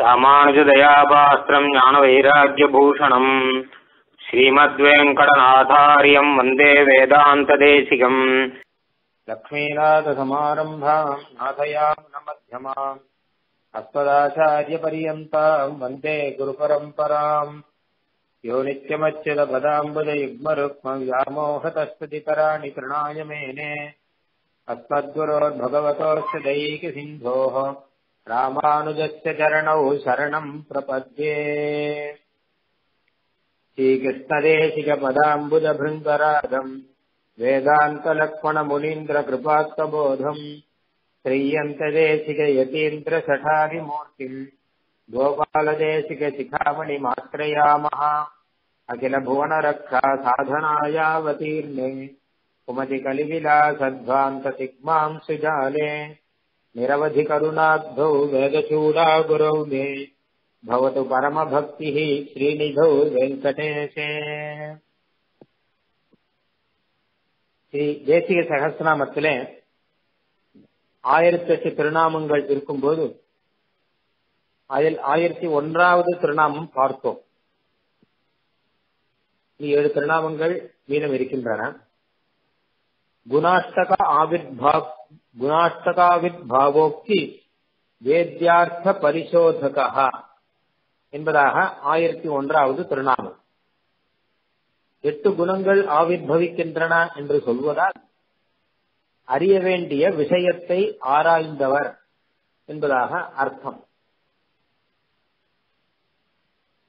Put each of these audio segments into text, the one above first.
ராமானுஜதயாபாஸ்திரம் ஞானவைராக்கியபூஷணம் ஸ்ரீமத்வேங்கடநாதாரியம் வந்தே வேதாந்ததேசிகம் லக்ஷ்மீநாதசமாரம்பாம் நாதயாம் நமத்யமாம் अस्मदाचार्यपर्यन्ताम् वन्दे गुरुपरम्पराम् यो नित्यमच्युतपदाम्बुजयुग्मरुक्मव्यामोहतस्ततितराणि तृणाय मेने अस्मद्गुरोर्भगवतोऽस्य दैकसिन्धोः रामानुजस्य चरणौ शरणम् प्रपद्ये श्रीकृष्णदेशिकपदाम्बुजभृङ्गराजम् वेदान्तलक्ष्मणमुनीन्द्रकृपात्तबोधम् श्रीयन्तदेशिकयतीन्द्रसठाभिमूर्तिम् गोपालदेशिकशिखामणिमाश्रयामः अखिलभुवनरक्षा साधनायावतीर्णे कुमतिकलिविलासध्वान्ततिग्माम् सुजाले निरवधिकरुणाब्धौ वेदचूडा गुरौ मे भवतु परमभक्तिः श्रीनिधौ वेङ्कटेशे ஸ்ரீ தேசிக சகசிரநாமத்திலே ஆயிரத்தி எட்டு திருநாமங்கள் இருக்கும்போது அதில் ஆயிரத்தி ஒன்றாவது திருநாமம் பார்த்தோம் ஏழு திருநாமங்கள் மீதம் இருக்கின்றன குணாஷ்டக ஆவிர்பா குணாஷ்டகாவித் பாவோக்தி வேத்யார்த்த பரிசோதகா என்பதாக ஆயிரத்தி ஒன்றாவது திருநாமம். எட்டு குணங்கள் ஆவிர்பவிக்கின்றன என்று சொல்வதால் அறிய வேண்டிய விஷயத்தை ஆராய்ந்தவர் என்பதாக அர்த்தம்.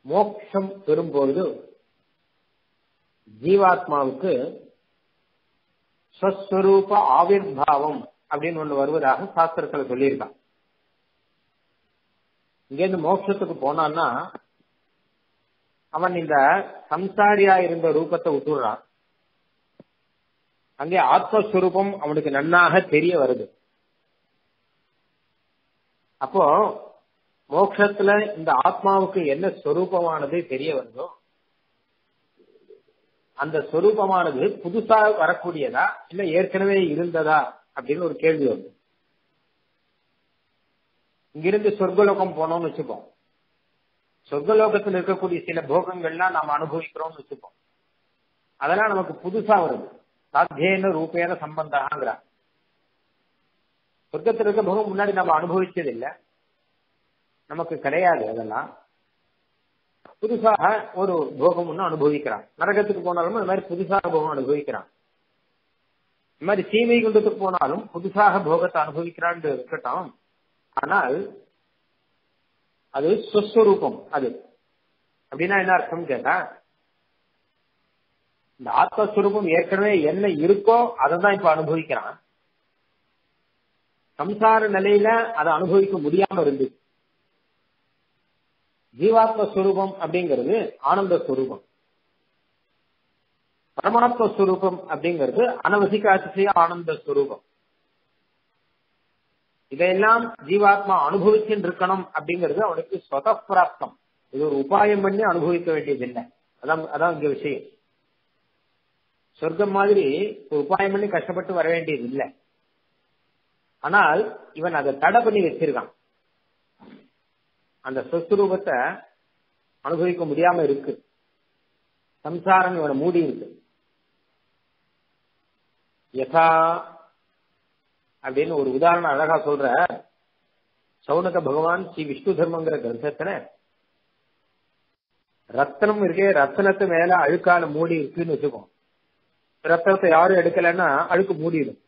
மோட்சம் பெறும்பொழுது ஜீவாத்மாவுக்கு ஸ்வஸ்வரூப ஆவிர்வாவம் அப்படின்னு ஒண்ணு வருவதாக சாஸ்திரத்துல சொல்லியிருக்கான் இங்கேருந்து மோட்சத்துக்கு போனான்னா அவன் இந்த சம்சாரியா இருந்த ரூபத்தை விட்டுறான் அங்கே ஆத்மஸ்வரூபம் அவனுக்கு நன்னாக தெரிய வருது. அப்போ மோட்சத்துல இந்த ஆத்மாவுக்கு என்ன சொரூபமானது தெரிய வருதோ அந்த சொரூபமானது புதுசா வரக்கூடியதா இல்ல ஏற்கனவே இருந்ததா அப்படின்னு ஒரு கேள்வி வருது. இங்கிருந்து சொர்க்கலோகம் போனோம்னு வச்சுப்போம். சொர்க்கலோகத்தில் இருக்கக்கூடிய சில போகங்கள்லாம் நாம் அனுபவிக்கிறோம்னு வச்சுப்போம். அதெல்லாம் நமக்கு புதுசா வருது. சாத்தியன ரூபேன சம்பந்தாங்கிறார். சொர்க்கத்தில் இருக்க போகம் முன்னாடி நம்ம அனுபவிச்சது இல்லை நமக்கு கிடையாது அதெல்லாம். புதுசாக ஒரு போகம் ஒன்று அனுபவிக்கிறான். நரகத்துக்கு போனாலும் அது மாதிரி புதுசாக போகம் அனுபவிக்கிறான். இந்த மாதிரி சீமை குண்டத்துக்கு போனாலும் புதுசாக போகத்தை அனுபவிக்கிறான் இருக்கட்டும். ஆனால் அது சொஸ்வரூபம் அது. அப்படின்னா என்ன அர்த்தம் கேட்டா இந்த ஆத்மஸ்வரூபம் ஏற்கனவே என்ன இருக்கோ அதை தான் இப்ப அனுபவிக்கிறான். சம்சார நிலையில அதை அனுபவிக்க முடியாம இருந்துச்சு. ஜீவாத்மஸ்வரூபம் அப்படிங்கிறது ஆனந்த ஸ்வரூபம். பரமாத்ம ஸ்வரூபம் அப்படிங்கிறது அனவசிகாசிய ஆனந்த ஸ்வரூபம் இதையெல்லாம் ஜீவாத்மா அனுபவிச்சுட்டு இருக்கணும் அப்படிங்கிறது அவனுக்கு சொத பிராப்தம் இது ஒரு உபாயம் பண்ணி அனுபவிக்க வேண்டியது இல்லை அதான் அதான் இங்க விஷயம். சொர்க்கம் மாதிரி ஒரு உபாயம் பண்ணி கஷ்டப்பட்டு வர வேண்டியது இல்லை ஆனால் இவன் அதை தடை பண்ணி வச்சிருக்கான். அந்த சொஸ்வரூபத்தை அனுபவிக்க முடியாம இருக்கு. சம்சாரம் இவனை மூடி இருக்கு. யதா அப்படின்னு ஒரு உதாரணம் அழகா சொல்ற. சௌனக பகவான் ஸ்ரீ விஷ்ணு தர்மங்கிற கிரந்தத்துல ரத்தனம் இருக்கே ரத்தனத்து மேல அழுக்கால மூடி இருக்குன்னு வச்சுக்கோம் ரத்தனத்தை யாரும் எடுக்கலன்னா அழுக்கு மூடிடும்.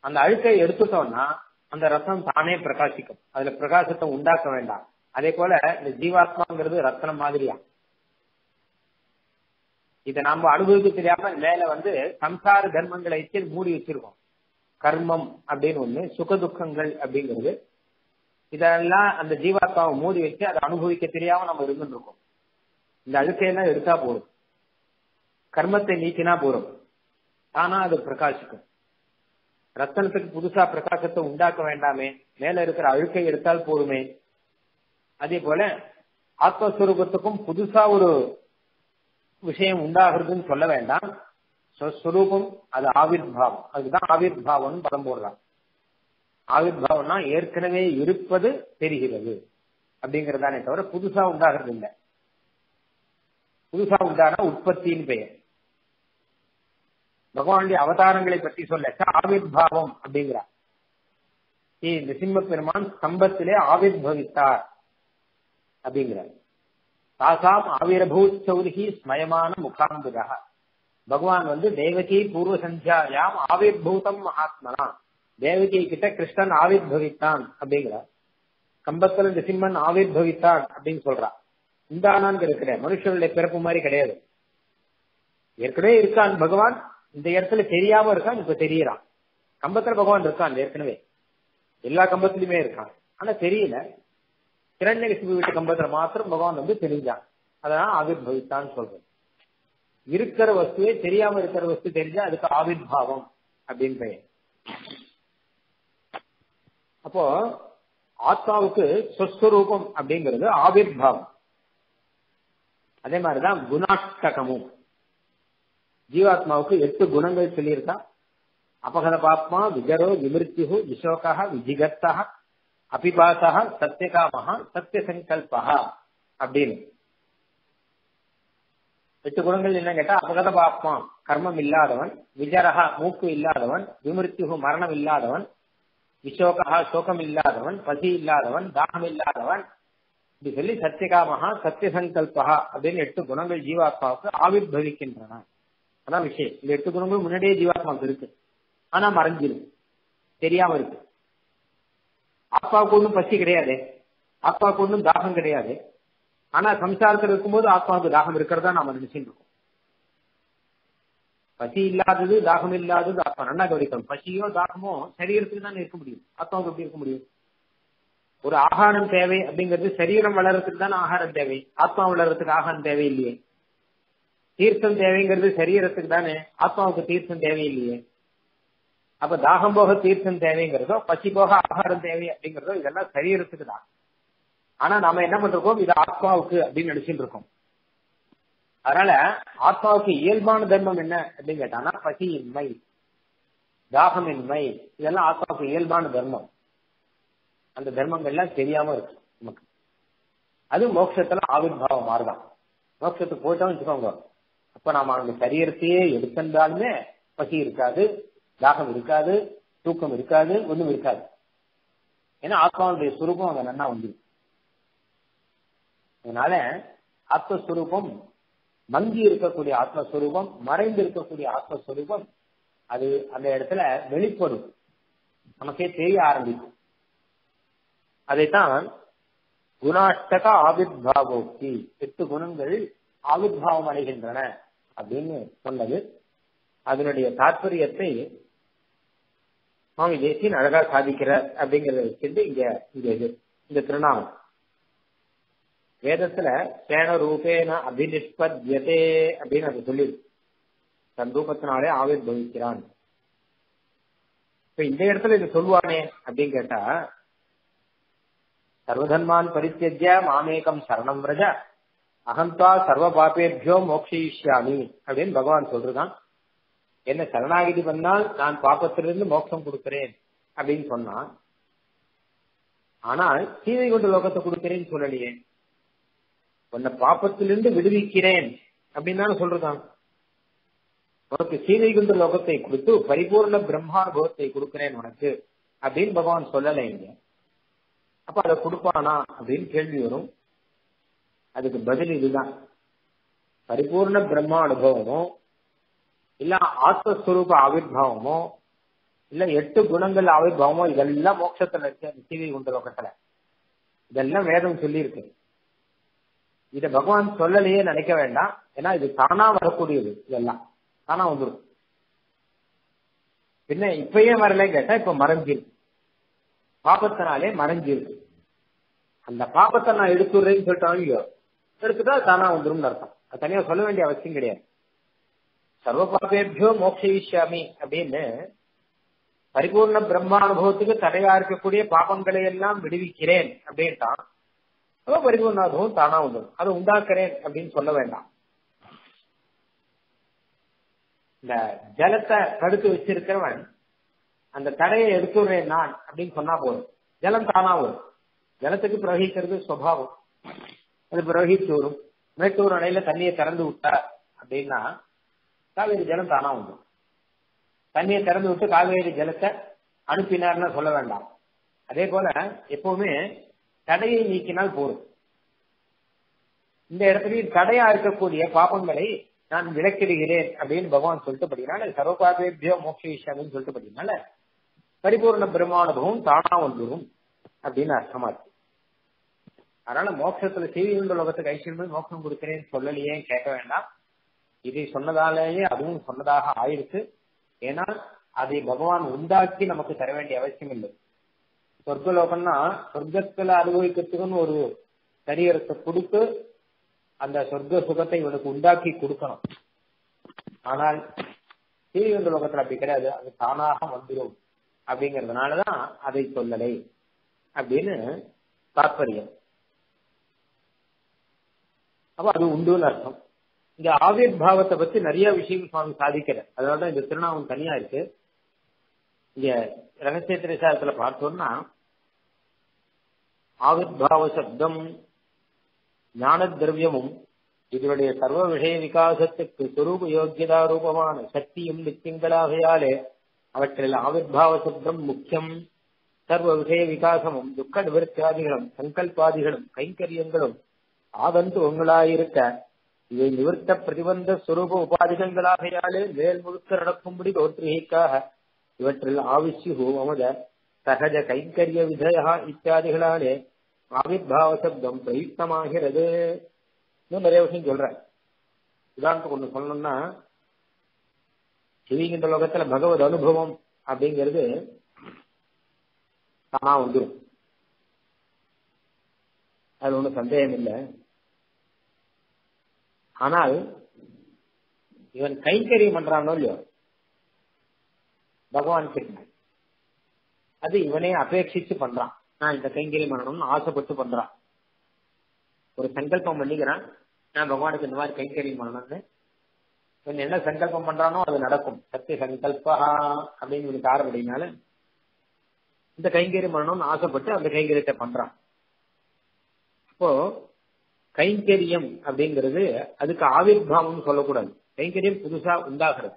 அந்த அழுக்கை எடுத்துட்டோம்னா அந்த ரத்தம் தானே பிரகாசிக்கும். அதுல பிரகாசத்தை உண்டாக்க வேண்டாம். அதே போல இந்த ஜீவாத்மாங்கிறது ரத்தனம் மாதிரியா. இதை நாம அனுபவிக்க தெரியாம மேல வந்து சம்சார தர்மங்களை வச்சு மூடி வச்சிருக்கோம். கர்மம் அப்படின்னு ஒண்ணு சுக துக்கங்கள் அப்படிங்கிறது. இதெல்லாம் அந்த ஜீவாத்மாவை மூடி வச்சு அதை அனுபவிக்க தெரியாம நம்ம இருந்துட்டு இருக்கோம். இந்த அழுக்கையெல்லாம் எடுத்தா போதும். கர்மத்தை நீக்கினா போதும். ஆனா அது பிரகாசிக்கும். ரத்தனத்துக்கு புதுசா பிரகாசத்தை உண்டாக்க வேண்டாமே. மேல இருக்கிற அழுக்கை எடுத்தால் போதுமே. அதே போல ஆத்மஸ்வரூபத்துக்கும் புதுசா ஒரு விஷயம் உண்டாகிறதுன்னு சொல்ல வேண்டாம். ஸ்வரூபம் அது ஆவிர்பாவம். அதுதான் ஆவிர்பாவம்னு பதம் போடுறான் ஆவிர்வாவம்னா ஏற்கனவே இருப்பது தெரிகிறது. அப்படிங்கறதானே தவிர புதுசா உண்டாகிறது இல்லை. புதுசா உண்டான உற்பத்தியின் பெயர். பகவானுடைய அவதாரங்களை பற்றி சொல்ல ஆவிர்வாவம் அப்படிங்கிறார். நிசிம்ம பெருமான் ஸ்தம்பத்திலே ஆவிர்வவித்தார் அப்படிங்கிறார். தாசாம் ஆவிரபூத் சௌரிகி ஸ்மயமான முகாம்புதா. பகவான் வந்து தேவகி பூர்வ சந்தியாயாம் ஆவிர்பூதம் மகாத்மனா. தேவகி கிட்ட கிருஷ்ணன் ஆவிர்பவித்தான் அப்படிங்கிறார் கம்பத்தில் இந்த சிம்மன் அப்படின்னு சொல்றான் உண்டானான்னு இருக்கிறேன் மனுஷனுடைய பிறப்பு மாதிரி கிடையாது. ஏற்கனவே இருக்கான் பகவான். இந்த இடத்துல தெரியாம இருக்கான் இப்ப தெரியறான். கம்பத்துல பகவான் இருக்கான் ஏற்கனவே. எல்லா கம்பத்திலுமே இருக்கான். ஆனா தெரியல. கிரண்யகசிபு வீட்டு கம்பத்துல மாத்திரம் பகவான் வந்து தெரிஞ்சான். அதனால ஆவிர்வவித்தான்னு சொல்றேன் இருக்கிற வஸ்துவே தெரியாம இருக்கிற வஸ்து தெரிஞ்சா அதுக்கு ஆவிர்வாவம் அப்படின்னு பெயர். அப்போ ஆத்மாவுக்கு சொஸ்வரூபம் அப்படிங்கிறது ஆவிர்வாவம். அதே மாதிரிதான் குணாஷ்டகமும். ஜீவாத்மாவுக்கு எட்டு குணங்கள் சொல்லியிருக்கா. அபகத பாப்மா விஜரோ விமிருத்யு விசோகா விஜிகத்தா அபிபாசா சத்தியகாமஹா சத்திய சங்கல்பா அப்படின்னு. எட்டு குணங்கள் என்ன கேட்டா அபகத பாப்மா கர்மம் இல்லாதவன் விஜரஹா மூக்கு இல்லாதவன் விமிருத்யு மரணம் இல்லாதவன் விசோகா சோகம் இல்லாதவன் பசி இல்லாதவன் தாகம் இல்லாதவன். இப்படி சொல்லி சத்தியகாமஹா சத்திய சங்கல்பா அப்படின்னு எட்டு குணங்கள் ஜீவாத்மாவுக்கு ஆவிர்பவிக்கின்றன அதான் விஷயம். இந்த எட்டு குணங்கள் முன்னாடியே ஜீவாத்மாவுக்கு இருக்கு. ஆனா மறைஞ்சிருக்கு. தெரியாம இருக்கு. ஆத்மாவுக்கு ஒன்றும் பசி கிடையாது. ஆத்மாவுக்கு ஒன்றும் தாகம் கிடையாது. ஆனா சம்சாரத்தில் இருக்கும்போது ஆத்மாவுக்கு தாகம் இருக்கிறதா நாம நினைச்சுட்டு இருக்கோம். பசி இல்லாதது தாகம் இல்லாதது ஆத்மா நல்லா கவனிக்கணும். பசியோ தாகமோ சரீரத்துக்கு தான் இருக்க முடியும். ஆத்மாவுக்கு எப்படி இருக்க முடியும்? ஒரு ஆகாரம் தேவை அப்படிங்கிறது சரீரம் வளர்றதுக்கு தான் ஆகாரம் தேவை. ஆத்மா வளர்றதுக்கு ஆகாரம் தேவை இல்லையே தீர்த்தம் தேவைங்கிறது சரீரத்துக்கு தானே. ஆத்மாவுக்கு தீர்த்தம் தேவையில்லையே. அப்ப தாகம் போக தீர்த்தம் தேவைங்கிறதோ பசி போக ஆகாரம் தேவை அப்படிங்கிறதோ இதெல்லாம் சரீரத்துக்கு தான். ஆனா நாம என்ன பண்றோம் இது ஆத்மாவுக்கு அப்படின்னு நினைச்சுட்டு இருக்கோம். அதனால ஆத்மாவுக்கு இயல்பான தர்மம் என்ன அப்படின்னு கேட்டானா பசியின்மை தாகமின்மை இதெல்லாம் ஆத்மாவுக்கு இயல்பான தர்மம். அந்த தர்மங்கள்லாம் தெரியாம இருக்கு நமக்கு. அது மோட்சத்துல ஆவிர்வாவம் மாறுதான். மோட்சத்துக்கு போயிட்டோம் வச்சுக்கோங்க. அப்ப நாம அந்த சரீரத்தையே எடுத்திருந்தாலுமே பசி இருக்காது தாகம் இருக்காது தூக்கம் இருக்காது ஒண்ணும் இருக்காது. ஏன்னா ஆத்மாவுடைய சுரூபம் அங்க நன்னா வந்துடும் அதனால ஆத்மஸ்வரூபம் மங்கி இருக்கக்கூடிய ஆத்மஸ்வரூபம் மறைந்து இருக்கக்கூடிய ஆத்மஸ்வரூபம் அது அந்த இடத்துல வெளிப்படும். நமக்கே தெரிய ஆரம்பிக்கும். அதைத்தான் குணாஷ்டக ஆவிர்வாவோக்தி எட்டு குணங்கள் ஆவிர்வாவம் அடைகின்றன அப்படின்னு சொன்னது. அதனுடைய தாற்பயத்தை சுவாமி தேசியன் அழகா சாதிக்கிறார் அப்படிங்கறத வச்சுட்டு இங்க இங்க இது இந்த திருநாமம். வேதத்துல சேன ரூபேன அபினிஷ்பத்யதே அப்படின்னு அது சொல்லிருக்கு. தன் ரூபத்தினாலே ஆவிர்வவிக்கிறான் இப்ப இந்த இடத்துல இது சொல்லுவானே அப்படின்னு கேட்டா சர்வதன்மான் பரித்தியஜ மாமேகம் சரணம் விரஜ அகந்தா சர்வ பாப்பேபியோ மோக்ஷயிஷ்யாமி அப்படின்னு பகவான் சொல்றான். என்ன சரணாகிதி பண்ணால் நான் பாப்பத்திலிருந்து மோட்சம் கொடுக்கிறேன் அப்படின்னு சொன்னான். ஆனால் சீதை கொண்டு லோகத்தை கொடுக்கிறேன்னு சொல்லலையே. உன்னை பாப்பத்திலிருந்து விடுவிக்கிறேன் அப்படின்னு தானே சொல்றான் உனக்கு சீதை கொண்டு லோகத்தை கொடுத்து பரிபூர்ண பிரம்மானுபவத்தை கொடுக்கிறேன் உனக்கு அப்படின்னு பகவான் சொல்லலை இங்க. அப்ப அதை கொடுப்பானா அப்படின்னு கேள்வி வரும். அதுக்கு பதில் இதுதான். பரிபூர்ண பிரம்மா அனுபவமோ இல்ல ஆத்மஸ்வரூப ஆவிர்வாவமோ இல்ல எட்டு குணங்கள் ஆவிர்வாவமோ இதெல்லாம் மோட்சத்துல இருக்க அந்த உண்டு லோகத்துல. இதெல்லாம் வேதம் சொல்லி இருக்கு இத பகவான் சொல்லலையே நினைக்க வேண்டாம். ஏன்னா இது தானா வரக்கூடியது இதெல்லாம். தானா வந்துடும் பின்ன இப்பயே வரல கேட்டா இப்ப மறைஞ்சிருக்கு. பாபத்தினாலே மறைஞ்சிருக்கு. அந்த பாபத்தை நான் எடுத்துடுறேன்னு சொல்லிட்டாங்க எடுத்துட்டா தானா வந்துடும் அர்த்தம். அது தனியா சொல்ல வேண்டிய அவசியம் கிடையாது. சர்வ பாபேபியோ மோக்ஷயிஷ்யாமி அப்படின்னு பரிபூர்ண பிரம்மானுபவத்துக்கு தடையா இருக்கக்கூடிய பாபங்களை எல்லாம் விடுவிக்கிறேன் அப்படின்ட்டான் அப்போ பரிபூர்ணானுபவம் தானா வந்துடும் அதை உண்டாக்குறேன் அப்படின்னு சொல்ல வேண்டாம். இந்த ஜலத்தை தடுத்து வச்சிருக்கிறவன் அந்த தடையை எடுத்துடுறேன் நான் அப்படின்னு சொன்னா போதும். ஜலம் தானா வரும். ஜலத்துக்கு பிரவகிக்கிறது சுவாவம். அது பிரவகிச்சு வரும். மேட்டூர் அணையில தண்ணியை திறந்து விட்டார் அப்படின்னா காவேரி ஜலம் தானா வந்துடும் தண்ணியை திறந்து விட்டு காவேரி ஜலத்தை அனுப்பினார்னு சொல்ல வேண்டாம். அதே போல எப்பவுமே தடையை நீக்கினால் போதும் இந்த இடத்துலயும் தடையா இருக்கக்கூடிய பாப்பங்களை நான் விளக்கிடுகிறேன் அப்படின்னு பகவான் சொல்லிட்டு படிக்கிறாங்க சர்வபாபேபியோ மோக்ஷிஷாமின்னு சொல்லிட்டு படிக்கிறனால பரிபூர்ண பிரம்மானுபவம் தானா வந்துடும் அப்படின்னு அர்த்தமா இருக்கு. அதனால மோட்சத்துல செய்தி உலகத்துக்கு ஐஸ்வர்யம் மோட்சம் கொடுக்கிறேன்னு சொல்லலையே கேட்க வேண்டாம். இதை சொன்னதாலேயே அதுவும் சொன்னதாக ஆயிருக்கு ஏன்னா அதை பகவான் உண்டாக்கி நமக்கு தர வேண்டிய அவசியம் இல்லை. சொர்க்கலோகம்னா சொர்க்கத்துல அனுபவிக்கிறதுக்குன்னு ஒரு சரீரத்தை கொடுத்து அந்த சொர்க்க சுகத்தை இவனுக்கு உண்டாக்கி கொடுக்கணும். ஆனால் சீவியுள்ள லோகத்துல அப்படி கிடையாது. அது தானாக வந்துடும் அப்படிங்கறதுனாலதான் அதை சொல்லலை. அப்படின்னு தாற்பயம் அப்ப அது உண்டுன்னு அர்த்தம். இந்த ஆவிர் பாவத்தை பத்தி நிறைய விஷயம் சுவாமி சாதிக்கிறார். அதனாலதான் இந்த திருநாமம் தனியா இருக்கு. இங்க ரகசிய திரைசாரத்துல பார்த்தோம்னா ஆவிர்பாவ சப்தம் ஞான திரவியமும் இதனுடைய சர்வ விஷய விகாசத்துக்கு சுரூப யோக்கியதா ரூபமான சக்தியும் நித்தியங்களாகையாலே அவற்றில் ஆவிர்பாவ சப்தம் முக்கியம். சர்வ விஷய விகாசமும் துக்க நிவர்த்தியாதிகளும் சங்கல்பாதிகளும் கைங்கரியங்களும் ஆதந்துவங்களாயிருக்க இதை நிவர்த்த பிரதிபந்த சுரூப உபாதிகங்களாகையாலே மேல் முழுக்க நடக்கும்படி தோற்றுகைக்காக இவற்றில் ஆவிஷ்யு அமத சகஜ கைங்கரிய விதயா இத்தியாதிகளாலே ஆவிர்பாவ சப்தம் பிரயுக்தமாகிறது. இன்னும் நிறைய விஷயம் சொல்றேன். உதாரணத்துக்கு ஒண்ணு சொல்லணும்னா சிவிங்கின்ற லோகத்துல பகவத் அனுபவம் அப்படிங்கிறது தானா வந்துடும் அது ஒன்றும் சந்தேகம் இல்லை ஆனால் இவன் கைங்கரியம் பண்றானோ இல்லையோ? பகவான் கிட்ட அது இவனே அபேட்சிச்சு பண்றான். நான் இந்த கைங்கரியம் பண்ணணும்னு ஆசைப்பட்டு பண்றான். ஒரு சங்கல்பம் பண்ணிக்கிறான். நான் பகவானுக்கு இந்த மாதிரி கைங்கரியம் பண்ணணும்னு. இவன் என்ன சங்கல்பம் பண்றானோ அது நடக்கும். சத்திய சங்கல்பா அப்படின்னு இவனுக்கு ஆரம்பினால இந்த கைங்கரியம் பண்ணணும்னு ஆசைப்பட்டு அந்த கைங்கரியத்தை பண்றான். அப்போ கைங்கரியம் அப்படிங்கிறது அதுக்கு ஆவிர்வாவம் சொல்லக்கூடாது. கைங்கரியம் புதுசா உண்டாகிறது.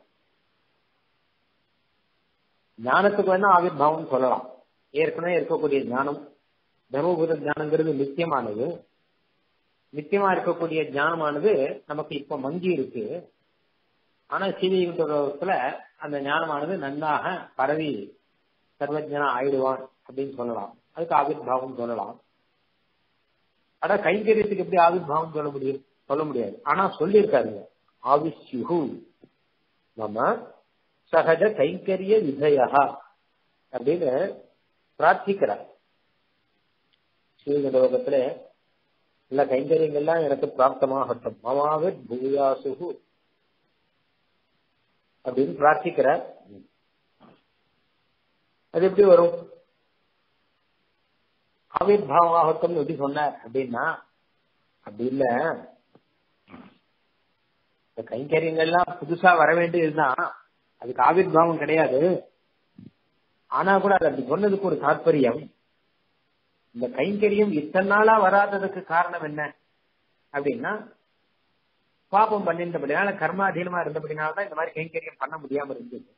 ஞானத்துக்கு வேணா ஆவிர்வாவம் சொல்லலாம். ஏற்கனவே இருக்கக்கூடிய ஞானம் தர்மபுத ஞானங்கிறது நித்தியமானது. நித்தியமா இருக்கக்கூடிய ஞானமானது நமக்கு இப்ப மங்கி இருக்கு. ஆனா சீவியுகத்துல அந்த ஞானமானது நன்னாக பரவி சர்வஜனா ஆயிடுவான் அப்படின்னு சொல்லலாம். அதுக்கு ஆவிர்வாவம் சொல்லலாம். ஆனா கைங்கரியத்துக்கு எப்படி ஆவிர்வாவம் சொல்ல முடியும் சொல்ல முடியாது. ஆனா சொல்லியிருக்காருங்க. ஆவிஷ்யு நம்ம சகஜ கைங்கரிய விதையா அப்படின்னு பிரார்த்திக்கிறார். ஸ்ரீகண்டோகத்துல எல்லா கைங்கரியங்கள்லாம் எனக்கு பிராப்தமாகட்டும். மமாவே பூயாசுகு அப்படின்னு பிரார்த்திக்கிறார். அது எப்படி வரும்? ஆவிர்வாவம் ஆகட்டும் எப்படி சொன்னார். அப்படின்னா அப்படி இல்ல. இந்த கைங்கரியங்கள்லாம் புதுசா வர வேண்டியதுதான் அதுக்கு ஆவிர்வாவம் கிடையாது. ஆனா கூட அது அப்படி சொன்னதுக்கு ஒரு தாற்பயம் இந்த கைங்கரியம் இத்தனை நாளா வராததுக்கு காரணம் என்ன? அப்படின்னா பாப்பம் பண்ணிருந்தபடினால கர்மாதீனமா இருந்தபடினால தான் இந்த மாதிரி கைங்கரியம் பண்ண முடியாம இருந்தது.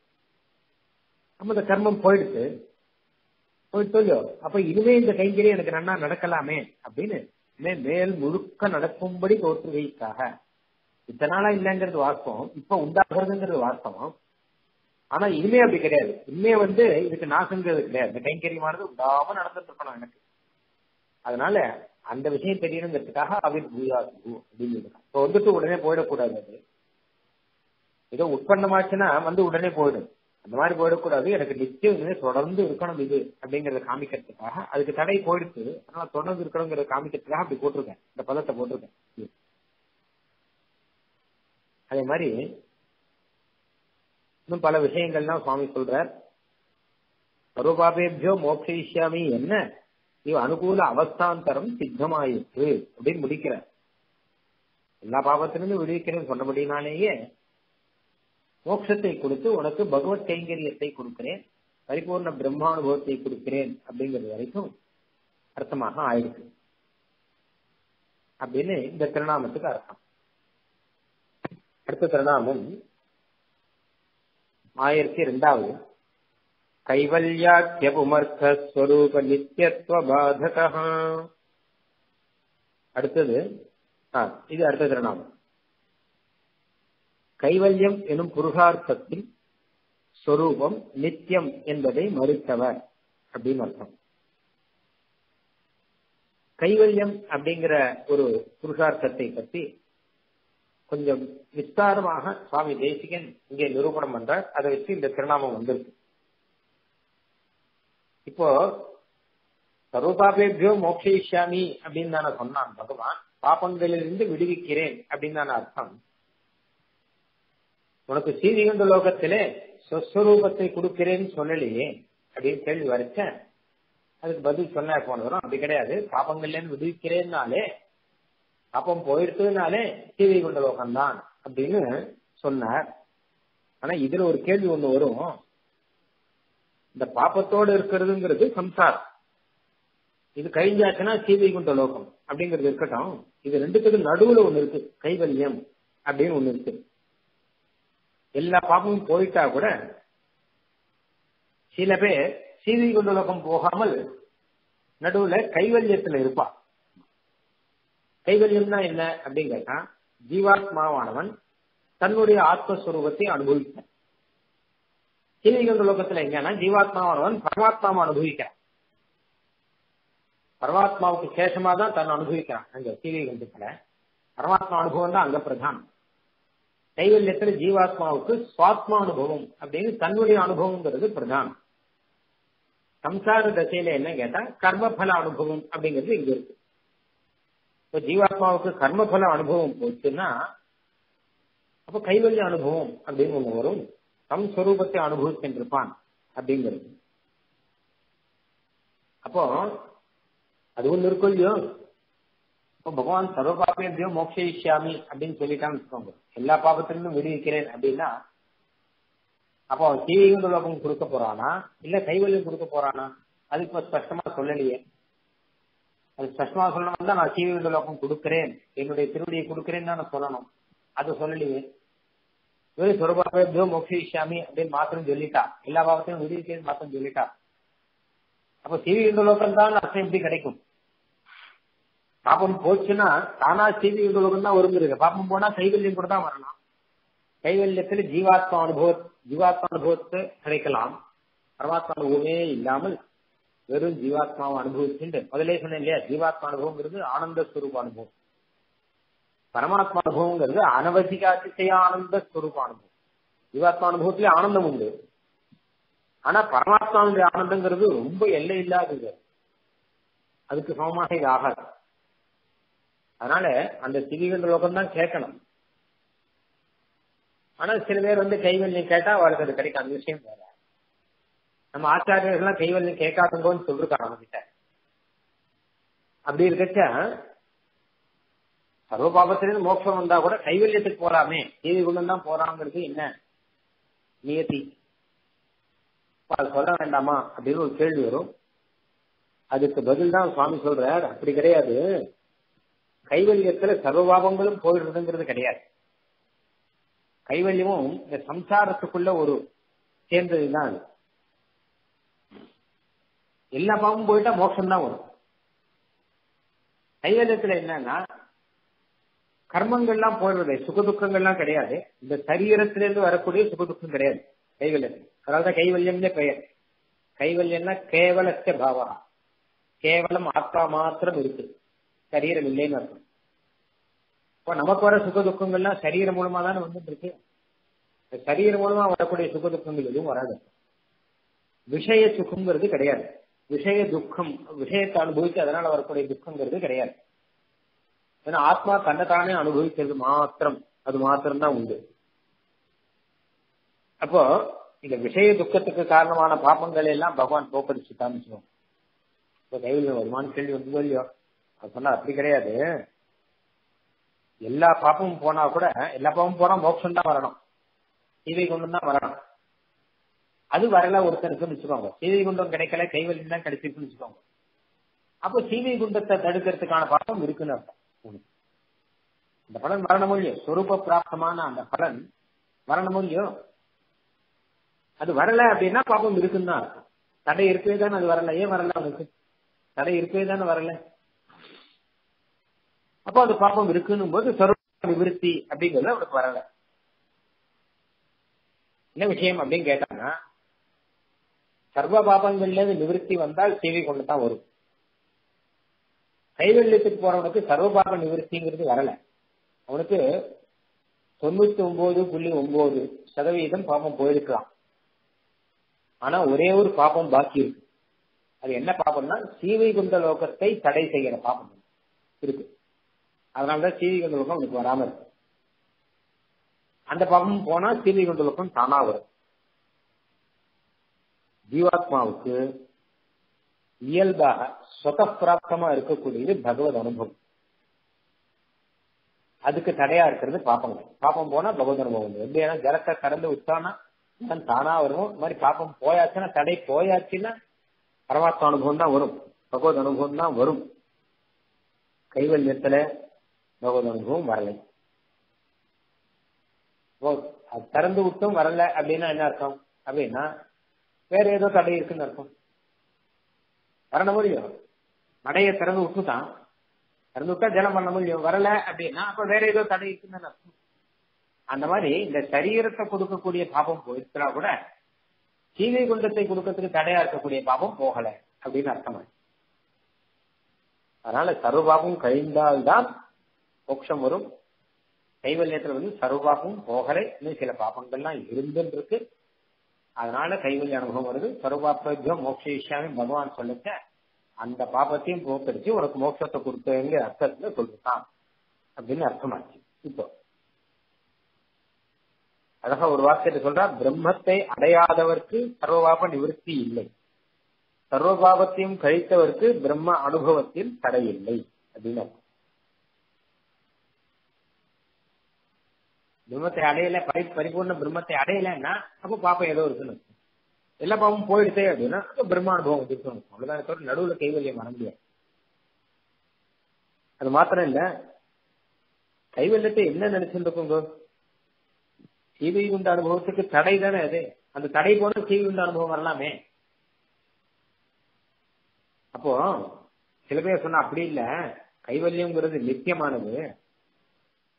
நம்ம இந்த கர்மம் போயிடுச்சு. சொல்லு. அப்ப இதுவே இந்த கைங்கரியம் எனக்கு நன்னா நடக்கலாமே அப்படின்னு மேல் முழுக்க நடக்கும்படி தோற்றுகைக்காக. இத்தனை நாளா இல்லைங்கிறது வாஸ்தவம். இப்ப உண்டாகிறதுங்கிறது வாஸ்தவம். ஆனா இனிமே அப்படி கிடையாது. இனிமே வந்து இதுக்கு நாசங்கிறது கிடையாது. இந்த கைங்கரியமானது உண்டாம நடந்துட்டு இருக்கணும் எனக்கு. அதனால அந்த விஷயம் தெரியணுங்கிறதுக்காக அவர் பூயாது அப்படின்னு இப்போ வந்துட்டு உடனே போயிடக்கூடாது அது. ஏதோ உட்பண்ணமாச்சுன்னா வந்து உடனே போயிடும். அந்த மாதிரி போயிடக்கூடாது. எனக்கு நிச்சயம் தொடர்ந்து இருக்கணும் இது அப்படிங்கறத காமிக்கிறதுக்காக. அதுக்கு தடை போயிடுச்சு. அதனால தொடர்ந்து இருக்கணுங்கிறத காமிக்கிறதுக்காக அப்படி போட்டிருக்கேன். இந்த பதத்தை போட்டிருக்கேன். அதே மாதிரி இன்னும் பல விஷயங்கள்லாம் சுவாமி சொல்றார். சர்வபாபேபியோ மோக்ஷயிஷ்யாமி என்ன? இவ அனுகூல அவஸ்தாந்தரம் சித்தமாயிற்று அப்படின்னு முடிக்கிறார். எல்லா பாவத்திலிருந்து விடுவிக்கிறேன்னு சொன்னபடினாலேயே மோட்சத்தை கொடுத்து உனக்கு பகவத் கைங்கரியத்தை கொடுக்கிறேன் பரிபூர்ண பிரம்மானுபவத்தை கொடுக்கிறேன் அப்படிங்கிறது வரைக்கும் அர்த்தமாக ஆயிடுச்சு அப்படின்னு இந்த திருநாமத்துக்கு அர்த்தம். அடுத்த திருநாமம் ஆயிரத்தி ரெண்டாவது கைவல்யாக்கியபுமர்க்கஸ்வரூப நித்தியத்துவ பாதக அடுத்தது இது அடுத்த திருநாமம். கைவல்யம் எனும் புருகார்த்தத்தின் சொரூபம் நித்தியம் என்பதை மறுத்தவர் அப்படின்னு அர்த்தம். கைவல்யம் அப்படிங்கிற ஒரு புருஷார்த்தத்தை பற்றி கொஞ்சம் விஸ்தாரமாக சுவாமி தேசிகன் இங்கே நிரூபணம் பண்றார். அதை வச்சு இந்த திருநாமம் வந்திருக்கு. இப்போ சர்வபாபேபியோ மோக்ஷயிஷ்யாமி அப்படின்னு தானே சொன்னான் பகவான். பாப்பங்களிலிருந்து விடுவிக்கிறேன் அப்படின்னு தானே அர்த்தம். உனக்கு சீதிகண்ட லோகத்திலே சொஸ்வரூபத்தை கொடுக்கிறேன்னு சொல்லலையே அப்படின்னு கேள்வி வரைச்சேன் அதுக்கு பதில் சொன்ன போன வரும் அப்படி கிடையாது. பாப்பங்கள்ல விடுவிக்கிறேன்னாலே பாப்பம் போயிடுத்துனாலே சீதை கொண்ட லோகம்தான் அப்படின்னு சொன்னார். ஆனா இதுல ஒரு கேள்வி ஒண்ணு வரும். இந்த பாப்பத்தோடு இருக்கிறதுங்கிறது சம்சாரம். இது கழிஞ்சாச்சுன்னா சீதை கொண்ட லோகம் அப்படிங்கிறது இருக்கட்டும். இது ரெண்டுத்துக்கு நடுவுல ஒண்ணு இருக்கு. கைவல்யம் அப்படின்னு ஒண்ணு இருக்கு. எல்லா பாப்பமும் போயிட்டா கூட சில பேர் சீதை லோகம் போகாமல் நடுவுல கைவல்யத்துல இருப்பா. கைவல்யம்னா என்ன அப்படின்னு கேட்டா ஜீவாத்மாவானவன் தன்னுடைய ஆத்மஸ்வரூபத்தை அனுபவிக்க சீதை லோகத்துல எங்கன்னா ஜீவாத்மாவானவன் பரமாத்மாவை அனுபவிக்கிறான். பரமாத்மாவுக்கு சேஷமா தான் தன்னை அனுபவிக்கிறான். அங்க சீதை கண்டத்துல பரமாத்மா அனுபவம் தான் அங்க பிரதானம். கைவல்யத்துல ஜீவாத்மாவுக்கு சுவாத்மா அனுபவம் அப்படின்னு தன்னுடைய அனுபவங்கிறது பிரதானம். சம்சார தசையில என்ன கேட்டா கர்மபல அனுபவம் அப்படிங்கிறது இங்க இருக்கு. இப்போ ஜீவாத்மாவுக்கு கர்மபல அனுபவம் போச்சுன்னா அப்ப கைவல்ய அனுபவம் அப்படின்னு ஒண்ணு வரும். தம் ஸ்வரூபத்தை அனுபவிச்சுருப்பான் அப்படிங்கிறது. அப்போ அது ஒண்ணு இருக்கும் இல்லையோ? இப்போ பகவான் சர்வ பாப்பேபியோ மோக்ஷயிஷ்யாமி அப்படின்னு சொல்லிட்டான்னு வச்சுக்கோங்க. எல்லா பாபத்திலிருந்தும் விடுவிக்கிறேன் அப்படின்னா அப்போ அவன் சீவைகுண்ட லோகம் கொடுக்க போறானா? இல்ல கைவல்யம் கொடுக்க போறானா? அது இப்ப ஸ்பஷ்டமா சொல்லலையே. அது ஸ்பஷ்டமா சொல்லணும் தான் நான் சீவைகுண்ட லோகம் கொடுக்கிறேன். என்னுடைய திருவடியை கொடுக்கிறேன்னு தான் நான் சொல்லணும். அது சொல்லலையே. வெறும் சொரபாபேபியோ மோக்ஷயிஷ்யாமி அப்படின்னு மாத்திரம் சொல்லிட்டா. எல்லா பாவத்தையும் விடுவிக்கிறேன் மாத்திரம் சொல்லிட்டா. அப்ப சீவைகுண்ட லோகம் தான் அர்த்தம் எப்படி கிடைக்கும். பாப்பம் போச்சுன்னா தானா சீவி உலகம் தான் வருங்கிறது பாப்பம் போனா கைவல்யம் கூட தான் வரலாம். கைவல்யத்துல ஜீவாத்மா அனுபவ ஜீவாத்மா அனுபவத்தை கிடைக்கலாம். பரமாத்மா அனுபவமே இல்லாமல் வெறும் ஜீவாத்மாவை அனுபவிச்சுட்டு முதலே சொன்னேன் இல்லையா ஜீவாத்மா அனுபவங்கிறது ஆனந்த ஸ்வரூப அனுபவம் பரமாத்மா அனுபவங்கிறது அனவதிகாதிசய ஆனந்த ஸ்வரூப அனுபவம் ஜீவாத்மா அனுபவத்திலே ஆனந்தம் உண்டு. ஆனா பரமாத்மாவுடைய ஆனந்தங்கிறது ரொம்ப எல்லை இல்லாதது அதுக்கு சமமாக இது ஆகாது. அதனால அந்த திரிகண்ட லோகம்தான் கேட்கணும். ஆனா சில பேர் வந்து கைவல்யம் கேட்டா அவளுக்கு அது கிடைக்கும் அந்த விஷயம் வேற. நம்ம ஆச்சாரியர்கள்லாம் கைவல்யம் கேட்காதுங்கன்னு சொல்லிருக்காங்க நம்ம கிட்ட அப்படி இருக்கச்ச சர்வ பாபத்திலிருந்து மோட்சம் வந்தா கூட கைவல்யத்துக்கு போறாமே தேவி குணம் தான் போறாங்கிறது என்ன? நியத்தி சொல்ல வேண்டாமா? அப்படின்னு ஒரு கேள்வி வரும். அதுக்கு பதில் தான் சுவாமி சொல்றார். அப்படி கிடையாது. கைவல்யத்துல சர்வபாவங்களும் போயிடுறதுங்கிறது கிடையாது. கைவல்யமும் இந்த சம்சாரத்துக்குள்ள ஒரு சேர்ந்ததுதான் அது. எல்லா பாவமும் போயிட்டா மோட்சம் தான் வரும். கைவல்யத்துல என்னன்னா கர்மங்கள்லாம் போயிடுறது சுகதுக்கங்கள்லாம் கிடையாது. இந்த சரீரத்திலிருந்து வரக்கூடிய சுகதுக்கம் கிடையாது கைவல்யத்தில். அதாவது கைவல்யம்னே பெயர். கைவல்யம்னா கேவலத்த பாவா கேவலம் ஆத்மா மாத்திரம் இருக்கு சரீரம் இல்லைன்னு அர்த்தம். இப்போ நமக்கு வர சுக துக்கங்கள்லாம் சரீரம் மூலமா தானே வந்துட்டு இருக்கு சரீரம் மூலமா வரக்கூடிய சுக துக்கங்கள் எதுவும் வராது. விஷய சுகங்கிறது கிடையாது. விஷய துக்கம் விஷயத்தை அனுபவித்து அதனால வரக்கூடிய துக்கங்கிறது கிடையாது. ஏன்னா ஆத்மா தன்னைத்தானே அனுபவிக்கிறது மாத்திரம். அது மாத்திரம் தான் உண்டு. அப்போ இந்த விஷய துக்கத்துக்கு காரணமான பாபங்களை எல்லாம் பகவான் போக்கடிச்சு காமிச்சோம் இப்போ கைவில் வருமானு கேள்வி வந்ததோ இல்லையோ? அது சொன்னா அப்படி கிடையாது. எல்லா பாப்பமும் போனா கூட எல்லா பாப்பமும் போனா மோட்சம் தான் வரணும். இவை கொண்டு தான் வரணும். அது வரல ஒருத்தருக்குன்னு வச்சுக்கோங்க. சீதை குண்டம் கிடைக்கல கைவலி தான் கிடைச்சிருக்குன்னு வச்சுக்கோங்க. அப்போ சீதை குண்டத்தை தடுக்கிறதுக்கான பாடம் இருக்குன்னு அர்த்தம். அந்த பலன் வரணும் இல்லையோ சொரூப பிராப்தமான அந்த பலன் வரணும் இல்லையோ அது வரல அப்படின்னா பாப்பம் இருக்குன்னு தான் அர்த்தம். தடை இருக்கவே தானே அது வரல. ஏன் வரல அவனுக்கு தடை இருக்கவே தானே வரல. அப்போ அந்த பாபம் இருக்குன்னும் போது சர்வ நிவிருத்தி அப்படிங்கிறது அவனுக்கு வரல. என்ன விஷயம் அப்படின்னு கேட்டாங்கன்னா சர்வ பாபங்கள்ல இருந்து நிவிருத்தி வந்தால் சேவை கொண்டு தான் வரும். கைவெள்ளத்துக்கு போறவனுக்கு சர்வ பாப நிவிருத்திங்கிறது வரல. அவனுக்கு தொண்ணூத்தி ஒன்பது புள்ளி ஒன்பது சதவீதம் பாபம் போயிருக்கலாம். ஆனா ஒரே ஒரு பாபம் பாக்கி இருக்கு. அது என்ன பாபம்னா சீவை குண்ட லோகத்தை தடை செய்யற பாபம் இருக்கு. அதனாலதான் சீவை குண்ட அவனுக்கு வராம இருக்கு. அந்த பாபம் போனா சீவை குண்ட தானா வரும். ஜீவாத்மாவுக்கு இயல்பாக சொதப்பிராப்தமா இருக்கக்கூடியது பகவத் அனுபவம். அதுக்கு தடையா இருக்கிறது பாப்பங்கள் பாப்பம் போனா பகவத் அனுபவம். எப்படின்னா ஜலத்தை கடந்து விட்டானா தானா வரும் இந்த மாதிரி பாப்பம் போயாச்சுன்னா தடை போயாச்சுன்னா பரமாத்மா அனுபவம் தான் வரும். பகவத் அனுபவம் தான் வரும். கைவல் பகவத் அனுபவம் வரலை. திறந்து விட்டும் வரல அப்படின்னா என்ன அர்த்தம்? அப்படின்னா வேற ஏதோ தடை இருக்குன்னு அர்த்தம். வரணும் முடியும் மடையை திறந்து விட்டுதான் திறந்து விட்டா ஜலம் பண்ண முடியும் வரல அப்படின்னா அப்ப வேற ஏதோ தடை இருக்குன்னு அர்த்தம். அந்த மாதிரி இந்த சரீரத்தை கொடுக்கக்கூடிய பாபம் போயிருக்கிறா கூட சீதை குண்டத்தை கொடுக்கறதுக்கு தடையா இருக்கக்கூடிய பாபம் போகல அப்படின்னு அர்த்தம் அதனால சர்வபாபம் கழிந்தால்தான் மோட்சம் வரும். கைவல்யத்துல வந்து சர்வபாபம் போகலை இன்னும் சில பாபங்கள்லாம் இருந்துன்னு இருக்கு அதனால கைவல்ய அனுபவம் வருது. சர்வபாபியம் மோட்ச பகவான் சொல்லுங்க அந்த பாபத்தையும் போக்கடிச்சு உனக்கு மோட்சத்தை கொடுத்தங்கிற அர்த்தத்துல சொல்லிட்டான். அப்படின்னு அர்த்தமாச்சு. இப்போ அழகா ஒரு வாக்கியத்தை சொல்றா பிரம்மத்தை அடையாதவர்க்கு சர்வபாப நிவர்த்தி இல்லை. சர்வபாபத்தையும் கழித்தவர்க்கு பிரம்ம அனுபவத்தில் தடை இல்லை அப்படின்னு பிரம்மத்தை அடையல பரி பரிபூர்ண பிரம்மத்தை அடையலன்னா அப்ப பாப்பம் ஏதோ இருக்குன்னு எல்லா பாவமும் போயிடுச்சே அப்படின்னா பிரம்ம அனுபவம் இருக்கணும் அவ்வளவுதான். தவிர நடுவுல கைவல்யம் வர முடியாது. அது மாத்திரம் இல்ல. கைவல்யத்தை என்ன நினைச்சுருக்கோங்க சீவை உண்ட அனுபவத்துக்கு தடை தானே அது. அந்த தடை போன சீவை உண்ட அனுபவம் வரலாமே. அப்போ சில பேர் சொன்னா அப்படி இல்ல. கைவல்யம்ங்கிறது நித்தியமானது.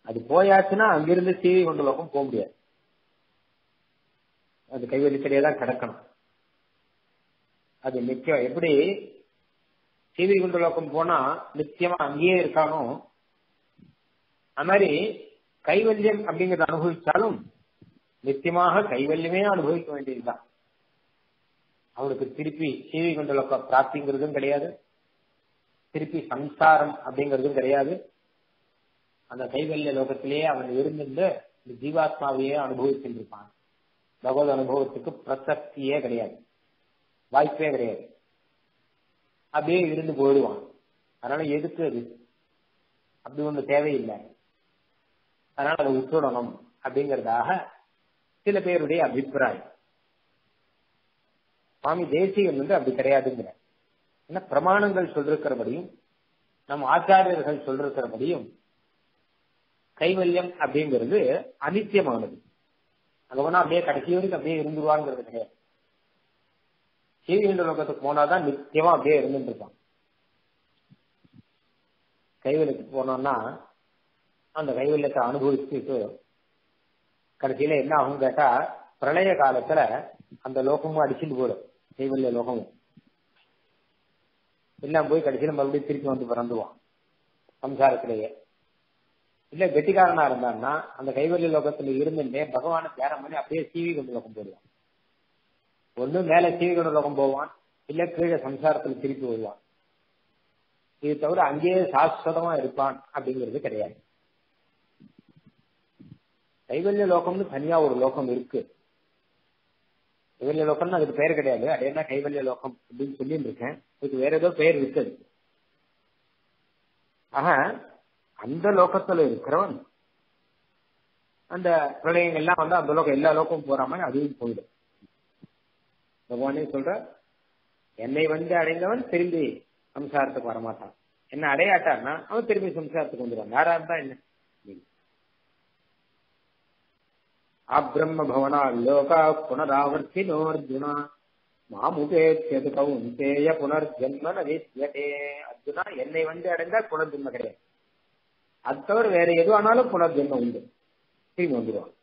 அது போயாச்சுன்னா அங்கிருந்து சீவி கொண்ட லோகம் போக முடியாது. அது கைவல்யத்திலேயே தான் கிடக்கணும். அது நிச்சயம் எப்படி சீவி குண்ட லோகம் போனா நிச்சயமா அங்கேயே இருக்கானோ அது மாதிரி கைவல்யம் அப்படிங்கறத அனுபவிச்சாலும் நிச்சயமாக கைவல்யமே அனுபவிக்க வேண்டியதுதான். அவனுக்கு திருப்பி சீவி கொண்ட லோக பிராப்திங்கிறதும் கிடையாது. திருப்பி சம்சாரம் அப்படிங்கிறதும் கிடையாது. அந்த கைவல்ய லோகத்திலேயே அவன் இருந்திருந்து இந்த ஜீவாத்மாவையே அனுபவிச்சுருப்பான். பகவத் அனுபவத்துக்கு பிரசக்தியே கிடையாது. வாய்ப்பே கிடையாது. அப்படியே இருந்து போயிடுவான். அதனால எதுக்கு அது? அப்படி ஒண்ணு தேவையில்லை. அதனால அதை விட்டுடணும் அப்படிங்கறதாக சில பேருடைய அபிப்பிராயம். சுவாமி தேசியம் வந்து அப்படி கிடையாதுங்கிற. ஏன்னா பிரமாணங்கள் சொல்லிருக்கிறபடியும் நம் ஆச்சாரியர்கள் சொல்லிருக்கிறபடியும் கைவல்யம் அப்படிங்கிறது அனித்தியமானது. அங்க போனா அப்படியே கடைசி வரைக்கும் அப்படியே இருந்துருவாங்கிறது கிடையாது. சீவியண்ட லோகத்துக்கு போனாதான் நித்தியமா அப்படியே இருந்துட்டு இருப்பான் கைவல்யத்துக்கு போனோம்னா அந்த கைவல்யத்தை அனுபவிச்சுட்டு கடைசியில என்ன ஆகும் கேட்டா பிரளய காலத்துல அந்த லோகமும் அடிச்சுட்டு போயிடும். கைவல்ய லோகமும். எல்லாம் போய் கடைசியில மறுபடியும் திருப்பி வந்து பிறந்துவான் சம்சாரத்திலேயே. இல்ல கெட்டிக்காரனா இருந்தான்னா அந்த கைவல்லி லோகத்துல இருந்துட்டே பகவான தியானம் பண்ணி அப்படியே சீவி கொண்டு லோகம் போயிடுவான் ஒண்ணு மேல சீவி கொண்டு லோகம் போவான் இல்ல கீழே சம்சாரத்துல திருப்பி வருவான் இது தவிர அங்கேயே சாஸ்வதமா இருப்பான் அப்படிங்கிறது கிடையாது. கைவல்ய லோகம்னு தனியா ஒரு லோகம் இருக்கு. கைவல்ய லோகம்னு அதுக்கு பெயர் கிடையாது. அது என்ன கைவல்ய லோகம் அப்படின்னு சொல்லி இருக்கேன் இதுக்கு வேற ஏதோ பெயர் இருக்குது ஆஹா அந்த லோகத்துல இருக்கிறவன் அந்த பிரளயங்கள்லாம் வந்து அந்த லோகம் எல்லா லோகமும் போற மாதிரி அதுவும் போயிடும். பகவானே சொல்ற என்னை வந்து அடைந்தவன் திரும்பி சம்சாரத்துக்கு வரமாட்டான். என்ன அடையாட்டான்னா அவன் திரும்பி சம்சாரத்துக்கு வந்துடுவான் யாரா இருந்தா என்ன? அப்ரம்ம பவனா லோகா புனராவர்த்தினோர்ஜுனா மாமுபேத்தியது கவுந்தேய புனர்ஜன்ம நவித்யதே. அர்ஜுனா என்னை வந்து அடைந்தா புனர்ஜென்ம கிடையாது. அது தவிர வேற எது ஆனாலும் புனர்ஜென்மம் உண்டு. திரும்பி வந்துடுவாங்க.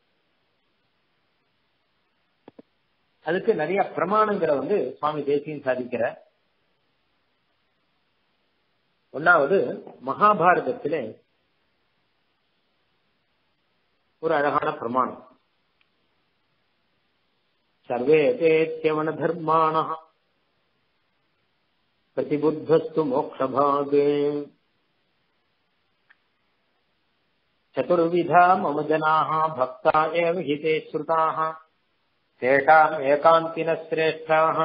அதுக்கு நிறைய பிரமாணங்களை வந்து சுவாமி தேசியம் சாதிக்கிற ஒன்னாவது மகாபாரதத்திலே ஒரு அழகான பிரமாணம். சர்வே தேத்தியவன தர்மான பிரதிபுத்தஸ்து மோக்ஷபாகே. चतुर्विधा मम जनाः भक्ता एव हिते श्रुताः तेषाम् एकान्तिनः श्रेष्ठाः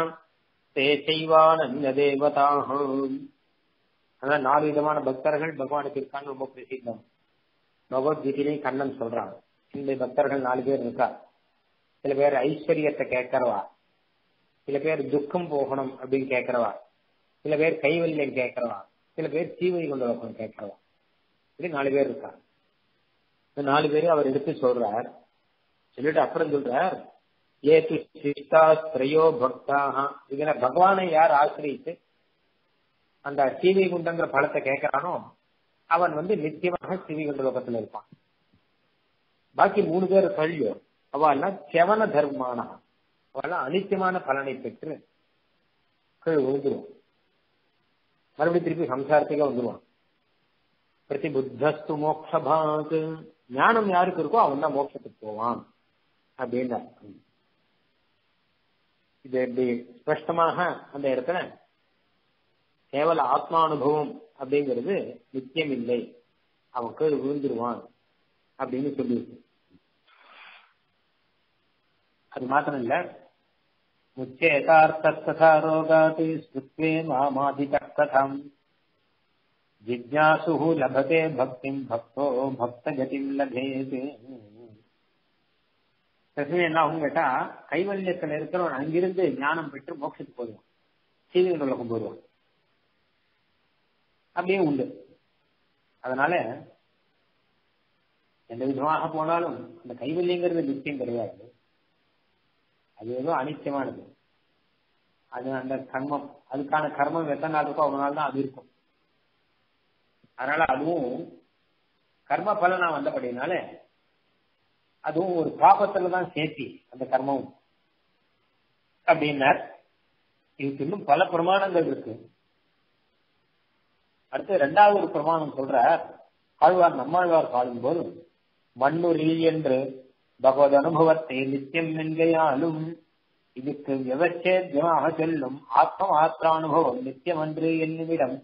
ते செய்வானன்யதேவதாக அதான் நாலு விதமான பக்தர்கள் பகவானுக்கு இருக்கான்னு ரொம்ப பிரசித்தம் பகவத்கீதையிலையும் கண்ணன் சொல்றான் இந்த பக்தர்கள் நாலு பேர் இருக்கா சில பேர் ஐஸ்வர்யத்தை கேட்கறவா சில பேர் துக்கம் போகணும் அப்படின்னு கேட்கறவா சில பேர் கைவல்யம் கேட்கறவா சில பேர் சீவை கொண்டு வைக்கணும் கேட்கறவா இப்படி நாலு பேர் இருக்கா இந்த நாலு பேரையும் அவர் எடுத்து சொல்றார். சொல்லிட்டு அப்புறம் சொல்றார் ஏது சித்தா திரையோ பக்தாக இதுல பகவானை யார் ஆசிரியித்து? அந்த சீவை குண்டங்கிற பழத்தை கேட்கிறானோ அவன் வந்து நிச்சயமாக சீவை குண்ட லோகத்துல இருப்பான். பாக்கி மூணு பேர் சொல்லியோ அவெல்லாம் செவன தர்மானா. அவெல்லாம் அனித்தியமான பலனை பெற்று கீழ் விழுந்துருவான். மறுபடியும் திருப்பி சம்சாரத்துக்கே வந்துருவான். பிரதிபுத்தஸ்து மோக்ஷபாத். ஞானம் யாருக்கு இருக்கோ அவன் தான் மோட்சத்துக்கு போவான். அப்படின்னு இது எப்படி ஸ்பஷ்டமாக அந்த இடத்துல கேவல ஆத்மானுபவம் அப்படிங்கிறது நித்தியம் இல்லை அவன் கீழ் விழுந்துருவான் அப்படின்னு சொல்லியிருக்கு. அது மாத்திரம் இல்ல முச்சேதார்த்தா ரோகாதி ஸ்ருத்வே மாமாதிகதம் ஜிஜ்ஞாசு லபதே பக்திம் பக்தோ பக்த கதிம் லபேது என்ன ஆகும் கேட்டா கைவல்யத்துல இருக்கிறவன் அங்கிருந்து ஞானம் பெற்று மோட்சத்துக்கு போயிடுவான். சீவிகள் உலகம் போயிடுவான். அப்படியே உண்டு. அதனால எந்த விதமாக போனாலும் அந்த கைவல்யங்கிறது நிச்சயம் கிடையாது. அது ஏதோ அனிச்சயமானது அது அந்த கர்மம். அதுக்கான கர்மம் எத்தனை நாள் இருக்கோ அவ்வளோ நாள் தான் அது இருக்கும். அதனால அதுவும் கர்ம பலனா வந்தபடினால அதுவும் ஒரு பாபத்துல தான் சேர்த்தி அந்த கர்மம். அப்படின்னார். இதுக்கு இன்னும் பல பிரமாணங்கள் இருக்கு. அடுத்து ரெண்டாவது ஒரு பிரமாணம் சொல்ற ஆழ்வார் நம்மாழ்வார் பாடும்போது மண்ணுரில் என்று பகவத் அனுபவத்தை நித்தியம் என்கையாலும் இதுக்கு விவச்சேத்தியமாக செல்லும் ஆத்ம மாத்திரானுபவம் நித்தியம் அன்று என்னுமிடம்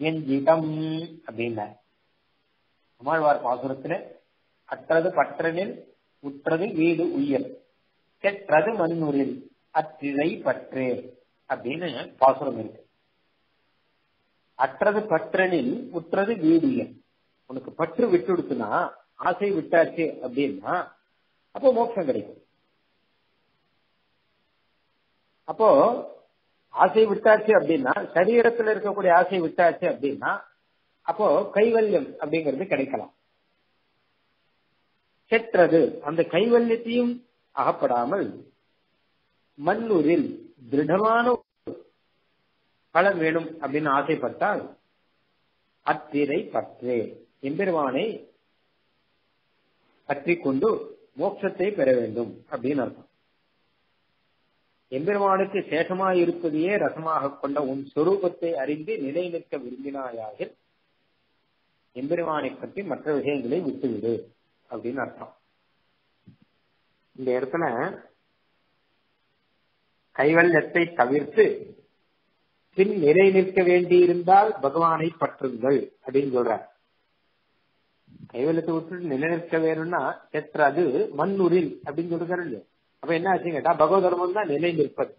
என் அப்படின்னார் அமாழ்வார் பாசுரத்துல அற்றது பற்றனில் உற்றது வீடு உயிர் கெற்றது மண்ணூரில் அற்றிழை பற்று அப்படின்னு பாசுரம் இருக்கு. அற்றது பற்றனில் உற்றது வீடு உயர். உனக்கு பற்று விட்டு ஆசை விட்டாச்சு அப்படின்னா அப்போ மோட்சம் கிடைக்கும். அப்போ ஆசை விட்டாச்சு அப்படின்னா சரீரத்துல இருக்கக்கூடிய ஆசை விட்டாச்சு அப்படின்னா அப்போ கைவல்யம் அப்படிங்கிறது கிடைக்கலாம். செற்றது அந்த கைவல்யத்தையும் அகப்படாமல் மண்ணூரில் திருடமான பலம் வேணும் அப்படின்னு ஆசைப்பட்டால் அத்திரை பற்றே எம்பெருமானை பற்றி கொண்டு மோட்சத்தை பெற வேண்டும் அப்படின்னு அர்த்தம். எம்பெருமானுக்கு சேகமாயிருப்பதையே ரசமாக கொண்ட உன் சொரூபத்தை அறிந்து நிலை நிற்க விரும்பினாயாக எம்பெருமானை பற்றி மற்ற விஷயங்களை விட்டுவிடு அப்படின்னு அர்த்தம். இந்த இடத்துல கைவல்யத்தை தவிர்த்து பின் நிலை நிற்க வேண்டியிருந்தால் பகவானை பற்றுங்கள் அப்படின்னு சொல்றார். கைவல்யத்தை விட்டு நிலைநிற்க வேணும்னா செற்றது மண்ணுரில் அப்படின்னு சொல்றாரு இல்லையா? அப்ப என்ன ஆச்சு கேட்டா பகவத் தர்மம் தான் நிலை நிற்பது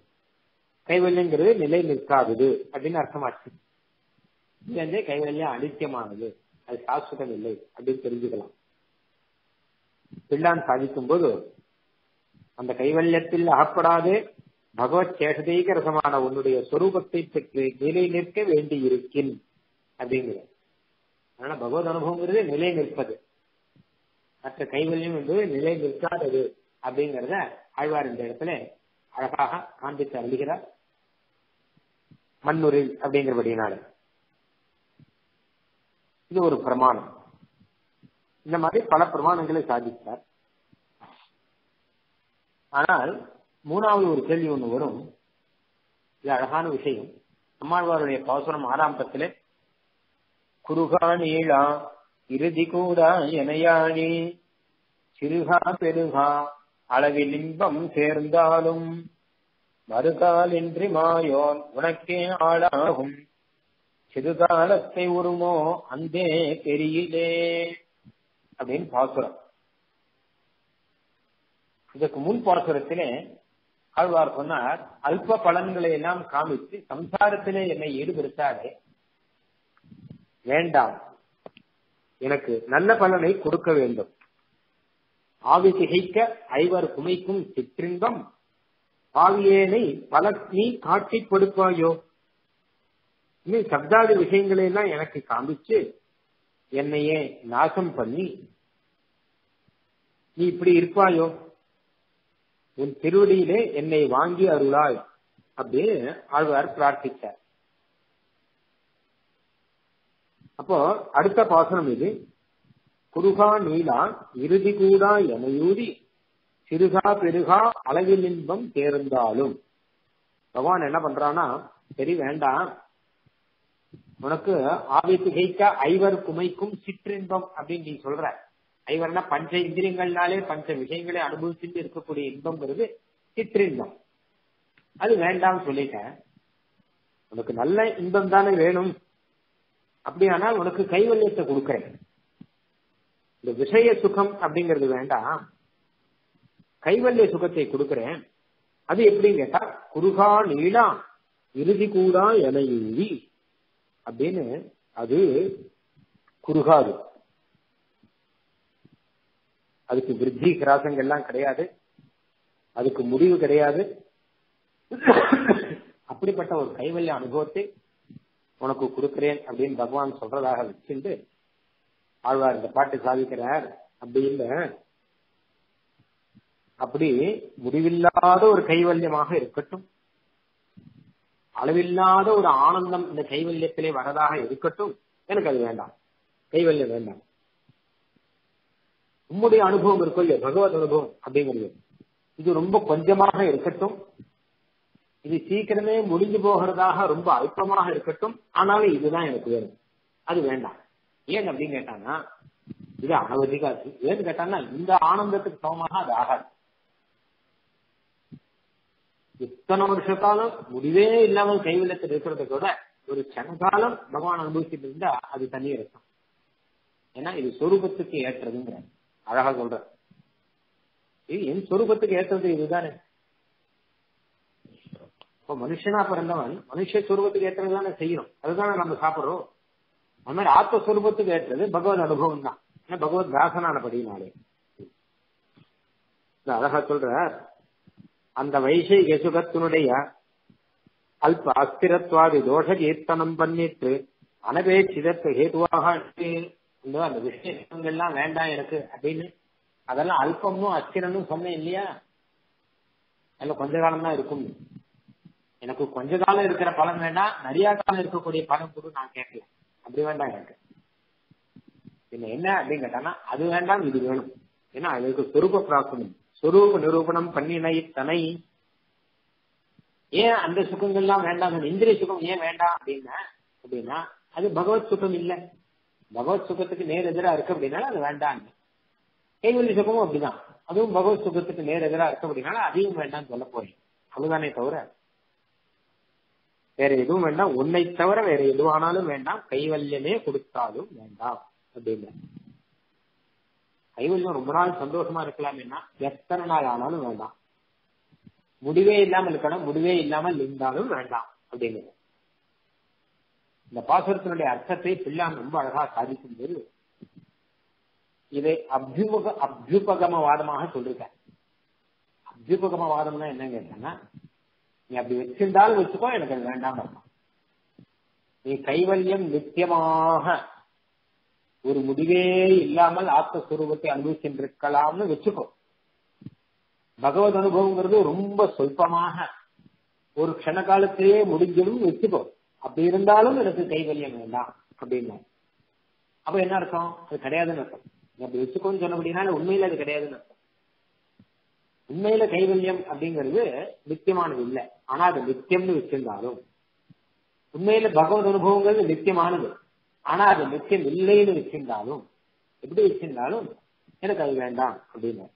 கைவல்யங்கிறது நிலை நிற்காதது அப்படின்னு அர்த்தமாச்சு. இது கைவல்யம் அனித்தியமானது. அது சாஸ்வதம் இல்லை அப்படின்னு தெரிஞ்சுக்கலாம். பிள்ளான் சாதிக்கும் போது அந்த கைவல்யத்தில் அகப்படாது பகவத் சேஷதீக ரசமான உன்னுடைய சொரூபத்தை பெற்று நிலை நிற்க வேண்டி இருக்கின் அப்படிங்கிற. அதனால பகவத் அனுபவங்கிறது நிலை நிற்பது மற்ற கைவல்யம் என்பது நிலை நிற்காதது அப்படிங்கறத ஆழ்வார் இந்த இடத்துல அழகாக காண்பித்து அருளுகிறார். மண்ணுரில் அப்படிங்கிறபடினால இது ஒரு பிரமாணம். இந்த மாதிரி பல பிரமாணங்களை சாதித்தார். ஆனால் மூணாவது ஒரு கேள்வி ஒண்ணு வரும். இது அழகான விஷயம். நம்மாழ்வாருடைய பாசுரம் ஆறாம் பத்திலே குருகா இறுதி கூடா எனையாணி சிறுகா பெருகா அளவில் இன்பம் சேர்ந்தாலும் மறுகால் இன்றி மாயோன் உனக்கே ஆளாகும். சிறுகாலத்தை உருமோ அந்தே பெரியிலே அப்படின்னு பாசுரம் இதற்கு முன் பாசுரத்திலே ஆழ்வார் சொன்னார் அல்ப பலன்களை எல்லாம் காமித்து சம்சாரத்திலே என்னை ஈடுபடுத்தாதே. வேண்டாம். எனக்கு நல்ல பலனை கொடுக்க வேண்டும். ஆவி திகைக்க ஐவர் குமைக்கும் சிற்றின்பம். ஆவியேனை பல நீ காட்சி கொடுப்பாயோ? இன்னும் சப்தாதி விஷயங்களை எல்லாம் எனக்கு காமிச்சு என்னையே நாசம் பண்ணி நீ இப்படி இருப்பாயோ? உன் திருவடியிலே என்னை வாங்கி அருளாய் அப்படின்னு ஆழ்வார் பிரார்த்திச்சார். அப்போ அடுத்த பாசனம் இது. குருகா நீலா இறுதி கூடா எனையூறி சிறுகா பெருகா அளவில் இன்பம் தேர்ந்தாலும். பகவான் என்ன பண்றானா சரி வேண்டாம். உனக்கு ஆவி திகைக்க ஐவர் குமைக்கும் சிற்றின்பம் அப்படின்னு நீ சொல்ற. ஐவர்னா பஞ்ச இந்திரியங்கள்னாலே பஞ்ச விஷயங்களை அனுபவிச்சுட்டு இருக்கக்கூடிய இன்பம்ங்கிறது சிற்றின்பம். அது வேண்டாம்னு சொல்லிட்டேன். உனக்கு நல்ல இன்பம் தானே வேணும். அப்படியானால் உனக்கு கைவல்யத்தை கொடுக்கறேன். இந்த விஷய சுகம் அப்படிங்கிறது வேண்டாம். கைவல்ய சுகத்தை கொடுக்கிறேன். அது எப்படின்னு கேட்டா குருகா நீளா இறுதி கூடா எனையூதி அப்படின்னு அது குறுகாது அதுக்கு விருத்தி கிராசங்கள்லாம் கிடையாது. அதுக்கு முடிவு கிடையாது. அப்படிப்பட்ட ஒரு கைவல்ய அனுபவத்தை உனக்கு கொடுக்கிறேன் அப்படின்னு பகவான் சொல்றதாக வச்சுட்டு ஆழ்வார் இந்த பாட்டு சாதிக்கிறார் அப்படி இல்லை. அப்படி முடிவில்லாத ஒரு கைவல்யமாக இருக்கட்டும். அளவில்லாத ஒரு ஆனந்தம் இந்த கைவல்யத்திலே வரதாக இருக்கட்டும். எனக்கு அது வேண்டாம். கைவல்யம் வேண்டாம். உம்முடைய அனுபவம் இருக்கும் இல்லையா பகவத் அனுபவம் அப்படிங்கிறது. இது ரொம்ப கொஞ்சமாக இருக்கட்டும். இது சீக்கிரமே முடிஞ்சு போகிறதாக ரொம்ப அல்பமாக இருக்கட்டும். ஆனாலும் இதுதான் எனக்கு வேணும். அது வேண்டாம். ஏன் அப்படின்னு கேட்டாங்கன்னா இது அனவதிகாது ஏன்னு கேட்டாங்கன்னா இந்த ஆனந்தத்துக்கு சமமாக அது ஆகாது. இத்தனை வருஷ காலம் முடிவே இல்லாமல் கைவிலத்தில் இருக்கிறத கூட ஒரு சனகாலம் பகவான் அனுபவிச்சுட்டு இருந்தா அது தனி இருக்கும். ஏன்னா இது சொரூபத்துக்கு ஏற்றதுங்கிற அழகா சொல்ற. இது என் சொரூபத்துக்கு ஏற்றது இதுதானே. இப்போ மனுஷனா பிறந்தவன் மனுஷ சொரூபத்துக்கு ஏற்றது தானே செய்யணும். அதுதானே நம்ம சாப்பிடுறோம். அது மாதிரி ஆத்மஸ்வரூபத்துக்கு ஏற்றது பகவத் அனுபவம் தான் ஏன்னா பகவத் தாசனானபடினாலே அழகா சொல்ற அந்த வைசை சுகத்தினுடைய அல்ப அஸ்திரத்வாதி தோஷ கீர்த்தனம் பண்ணிட்டு அனபேட்சிதற்கு ஹேதுவாக அந்த விஷயங்கள்லாம் வேண்டாம் எனக்கு அப்படின்னு அதெல்லாம் அல்பமும் அஸ்திரனும் சொன்னேன் இல்லையா? அதுல கொஞ்ச காலம் தான் இருக்கும். எனக்கு கொஞ்ச காலம் இருக்கிற பலன் வேண்டாம் நிறைய காலம் இருக்கக்கூடிய பலன் கூட நான் கேட்கல. அப்படி வேண்டாம் எனக்கு. என்ன என்ன அப்படின்னு கேட்டானா அது வேண்டாம் இது வேணும். ஏன்னா அதுக்கு சொரூப பிராப்தம் சொரூப நிரூபணம் பண்ணினை தனை ஏன் அந்த சுகங்கள்லாம் வேண்டாம் இந்திரிய சுகம் ஏன் வேண்டாம் அப்படின்னா அப்படின்னா அது பகவத் சுகம் இல்லை. பகவத் சுகத்துக்கு நேர் எதிராக இருக்கு அப்படின்னால அது வேண்டாம். கைவல்லி சுகமும் அப்படிதான். அதுவும் பகவத் சுகத்துக்கு நேர் எதிராக இருக்கு அப்படின்னால அதையும் வேண்டாம்னு சொல்ல போறேன். அதுதானே தவிர வேற எதுவும் வேண்டாம். உன்னை தவிர வேற எதுவானாலும் வேண்டாம். கைவல்யமே கொடுத்தாலும் வேண்டாம் அப்படின்னு. கைவல்யம் ரொம்ப நாள் சந்தோஷமா இருக்கலாம்னா எத்தனை நாள் ஆனாலும் வேண்டாம். முடிவே இல்லாமல் இருக்கணும். முடிவே இல்லாமல் இருந்தாலும் வேண்டாம் அப்படிங்கிறது இந்த பாசுரத்தினுடைய அர்த்தத்தை பிள்ளான் ரொம்ப அழகா சாதிக்கும் போது இதை அபியுக அபியுபகமவாதமாக சொல்லிருக்க அபியுபகமவாதம்னா என்னன்னு கேட்டேன்னா நீ அப்படி வச்சிருந்தாலும் வச்சுக்கோ எனக்கு அது வேண்டாம் நீ கைவல்யம் நித்தியமாக ஒரு முடிவே இல்லாமல் ஆத்மஸ்வரூபத்தை அனுபவிச்சிருக்கலாம்னு வச்சுக்கோ. பகவத் அனுபவங்கிறது ரொம்ப சொல்பமாக ஒரு க்ஷண காலத்திலேயே முடிஞ்சிடும் வச்சுக்கோ. அப்படி இருந்தாலும் எனக்கு கைவல்யம் வேண்டாம் அப்படின்னா. அப்ப என்ன அர்த்தம்? அது கிடையாதுன்னு அர்த்தம். நீ அப்படி வச்சுக்கோன்னு சொன்னபடினால உண்மையில அது கிடையாதுன்னு அர்த்தம். உண்மையில கைவல்யம் அப்படிங்கிறது நித்தியமானது இல்லை. ஆனா அது நித்தியம்னு வச்சிருந்தாலும் உண்மையில பகவத் அனுபவங்கிறது நித்தியமானது. ஆனா அது நித்தியம் இல்லைன்னு வச்சிருந்தாலும் எப்படி வச்சிருந்தாலும் எனக்கு அது வேண்டாம் அப்படின்னு.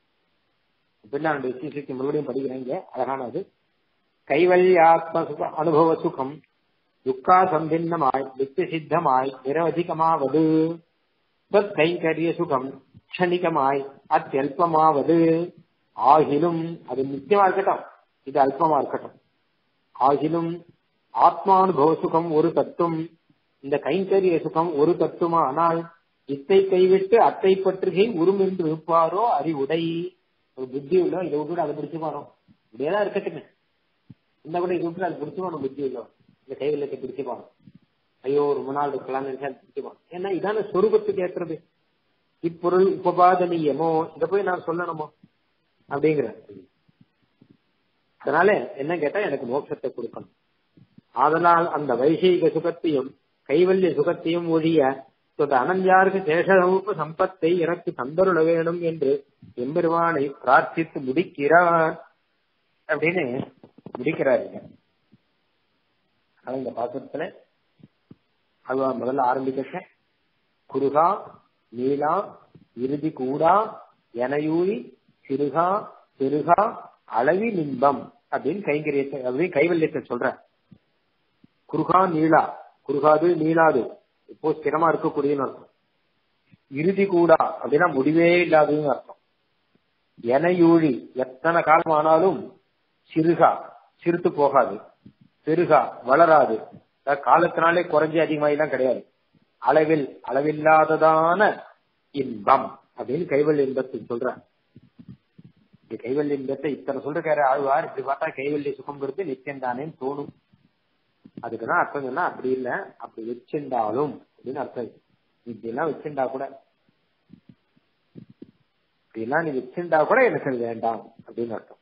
பின்னாண்டு விசேஷத்தை மறுபடியும் படிக்கிறேங்க அழகானது. கைவல்யாத்ம சுக அனுபவ சுகம் துக்கா சம்பின்னமாய் நித்திய சித்தமாய் நிரவதிகமாவது. கைங்கரிய சுகம் க்ஷணிகமாய் அத்தியல்பமாவது. ஆகிலும் அது நித்தியமா இருக்கட்டும் இது அல்பமா இருக்கட்டும். ஆகிலும் ஆத்மானுபவ சுகம் ஒரு தத்துவம் இந்த கைங்கரிய சுகம் ஒரு தத்துவமா ஆனால் இத்தை கைவிட்டு அத்தை பற்றுகை உரும் என்று இருப்பாரோ அறிவுடை. ஒரு புத்தி உள்ள இதை விட்டு அதை பிடிச்சு போறோம் இப்படியேதான் இருக்கட்டுங்க இந்த கூட இதை விட்டு அதை பிடிச்சு போனோம் புத்தி உள்ள இந்த கைவில்லத்தை பிடிச்சு போனோம். ஐயோ ரொம்ப நாள் இருக்கலாம்னு நினைச்சா பிடிச்சு போனோம். ஏன்னா இதான சொரூபத்துக்கு ஏற்றுறது இப்பொருள் உபபாதனியமோ இதை போய் நான் சொல்லணுமோ? அப்படிங்கிற அதனால என்ன கேட்டா எனக்கு மோட்சத்தை கொடுக்கணும். அதனால் அந்த வைசீக சுகத்தையும் கைவல்ய சுகத்தையும் ஒழிய அனந்தியாருக்கு சேஷரூப சம்பத்தை எனக்கு தந்தருள வேணும் என்று எம்பெருமானை பிரார்த்தித்து முடிக்கிறார். அப்படின்னு முடிக்கிறாருங்க இந்த பாத்திரத்துல அது முதல்ல ஆரம்பிக்க குருகா நீலா இறுதி கூடா எனையூரி சிறுகா பெருகா அளவி நின்பம் அப்படின்னு கைங்கரியத்தை அப்படின்னு கைவல்யத்தை சொல்ற. குருகா நீளா. குருகாது நீளாது. இப்போ ஸ்திரமா இருக்கக்கூடியன்னு அர்த்தம். இறுதி கூடா அப்படின்னா முடிவே இல்லாததுன்னு அர்த்தம். எனையூழி எத்தனை காலம் ஆனாலும் சிறுகா. சிறுத்து போகாது. பெருகா. வளராது. காலத்தினாலே குறைஞ்சி அதிகமாயெல்லாம் கிடையாது. அளவில் அளவில்லாததான இன்பம் அப்படின்னு கைவல் இன்பத்தை சொல்ற. இந்த கைவல்ய இத்தனை சொல்றாரு ஆழ்வார் இப்படி பார்த்தா கைவல்ய சுகம்ங்கிறது நித்தியம் தானேன்னு தோணும் அதுக்குதான் அர்த்தம் சொன்னா அப்படி இல்ல. அப்படி வச்சிருந்தாலும் அப்படின்னு அர்த்தம். இப்படி எல்லாம் வச்சிருந்தா கூட. இப்படிலாம் நீ வச்சிருந்தா கூட எனக்கு அது வேண்டாம் அப்படின்னு அர்த்தம்.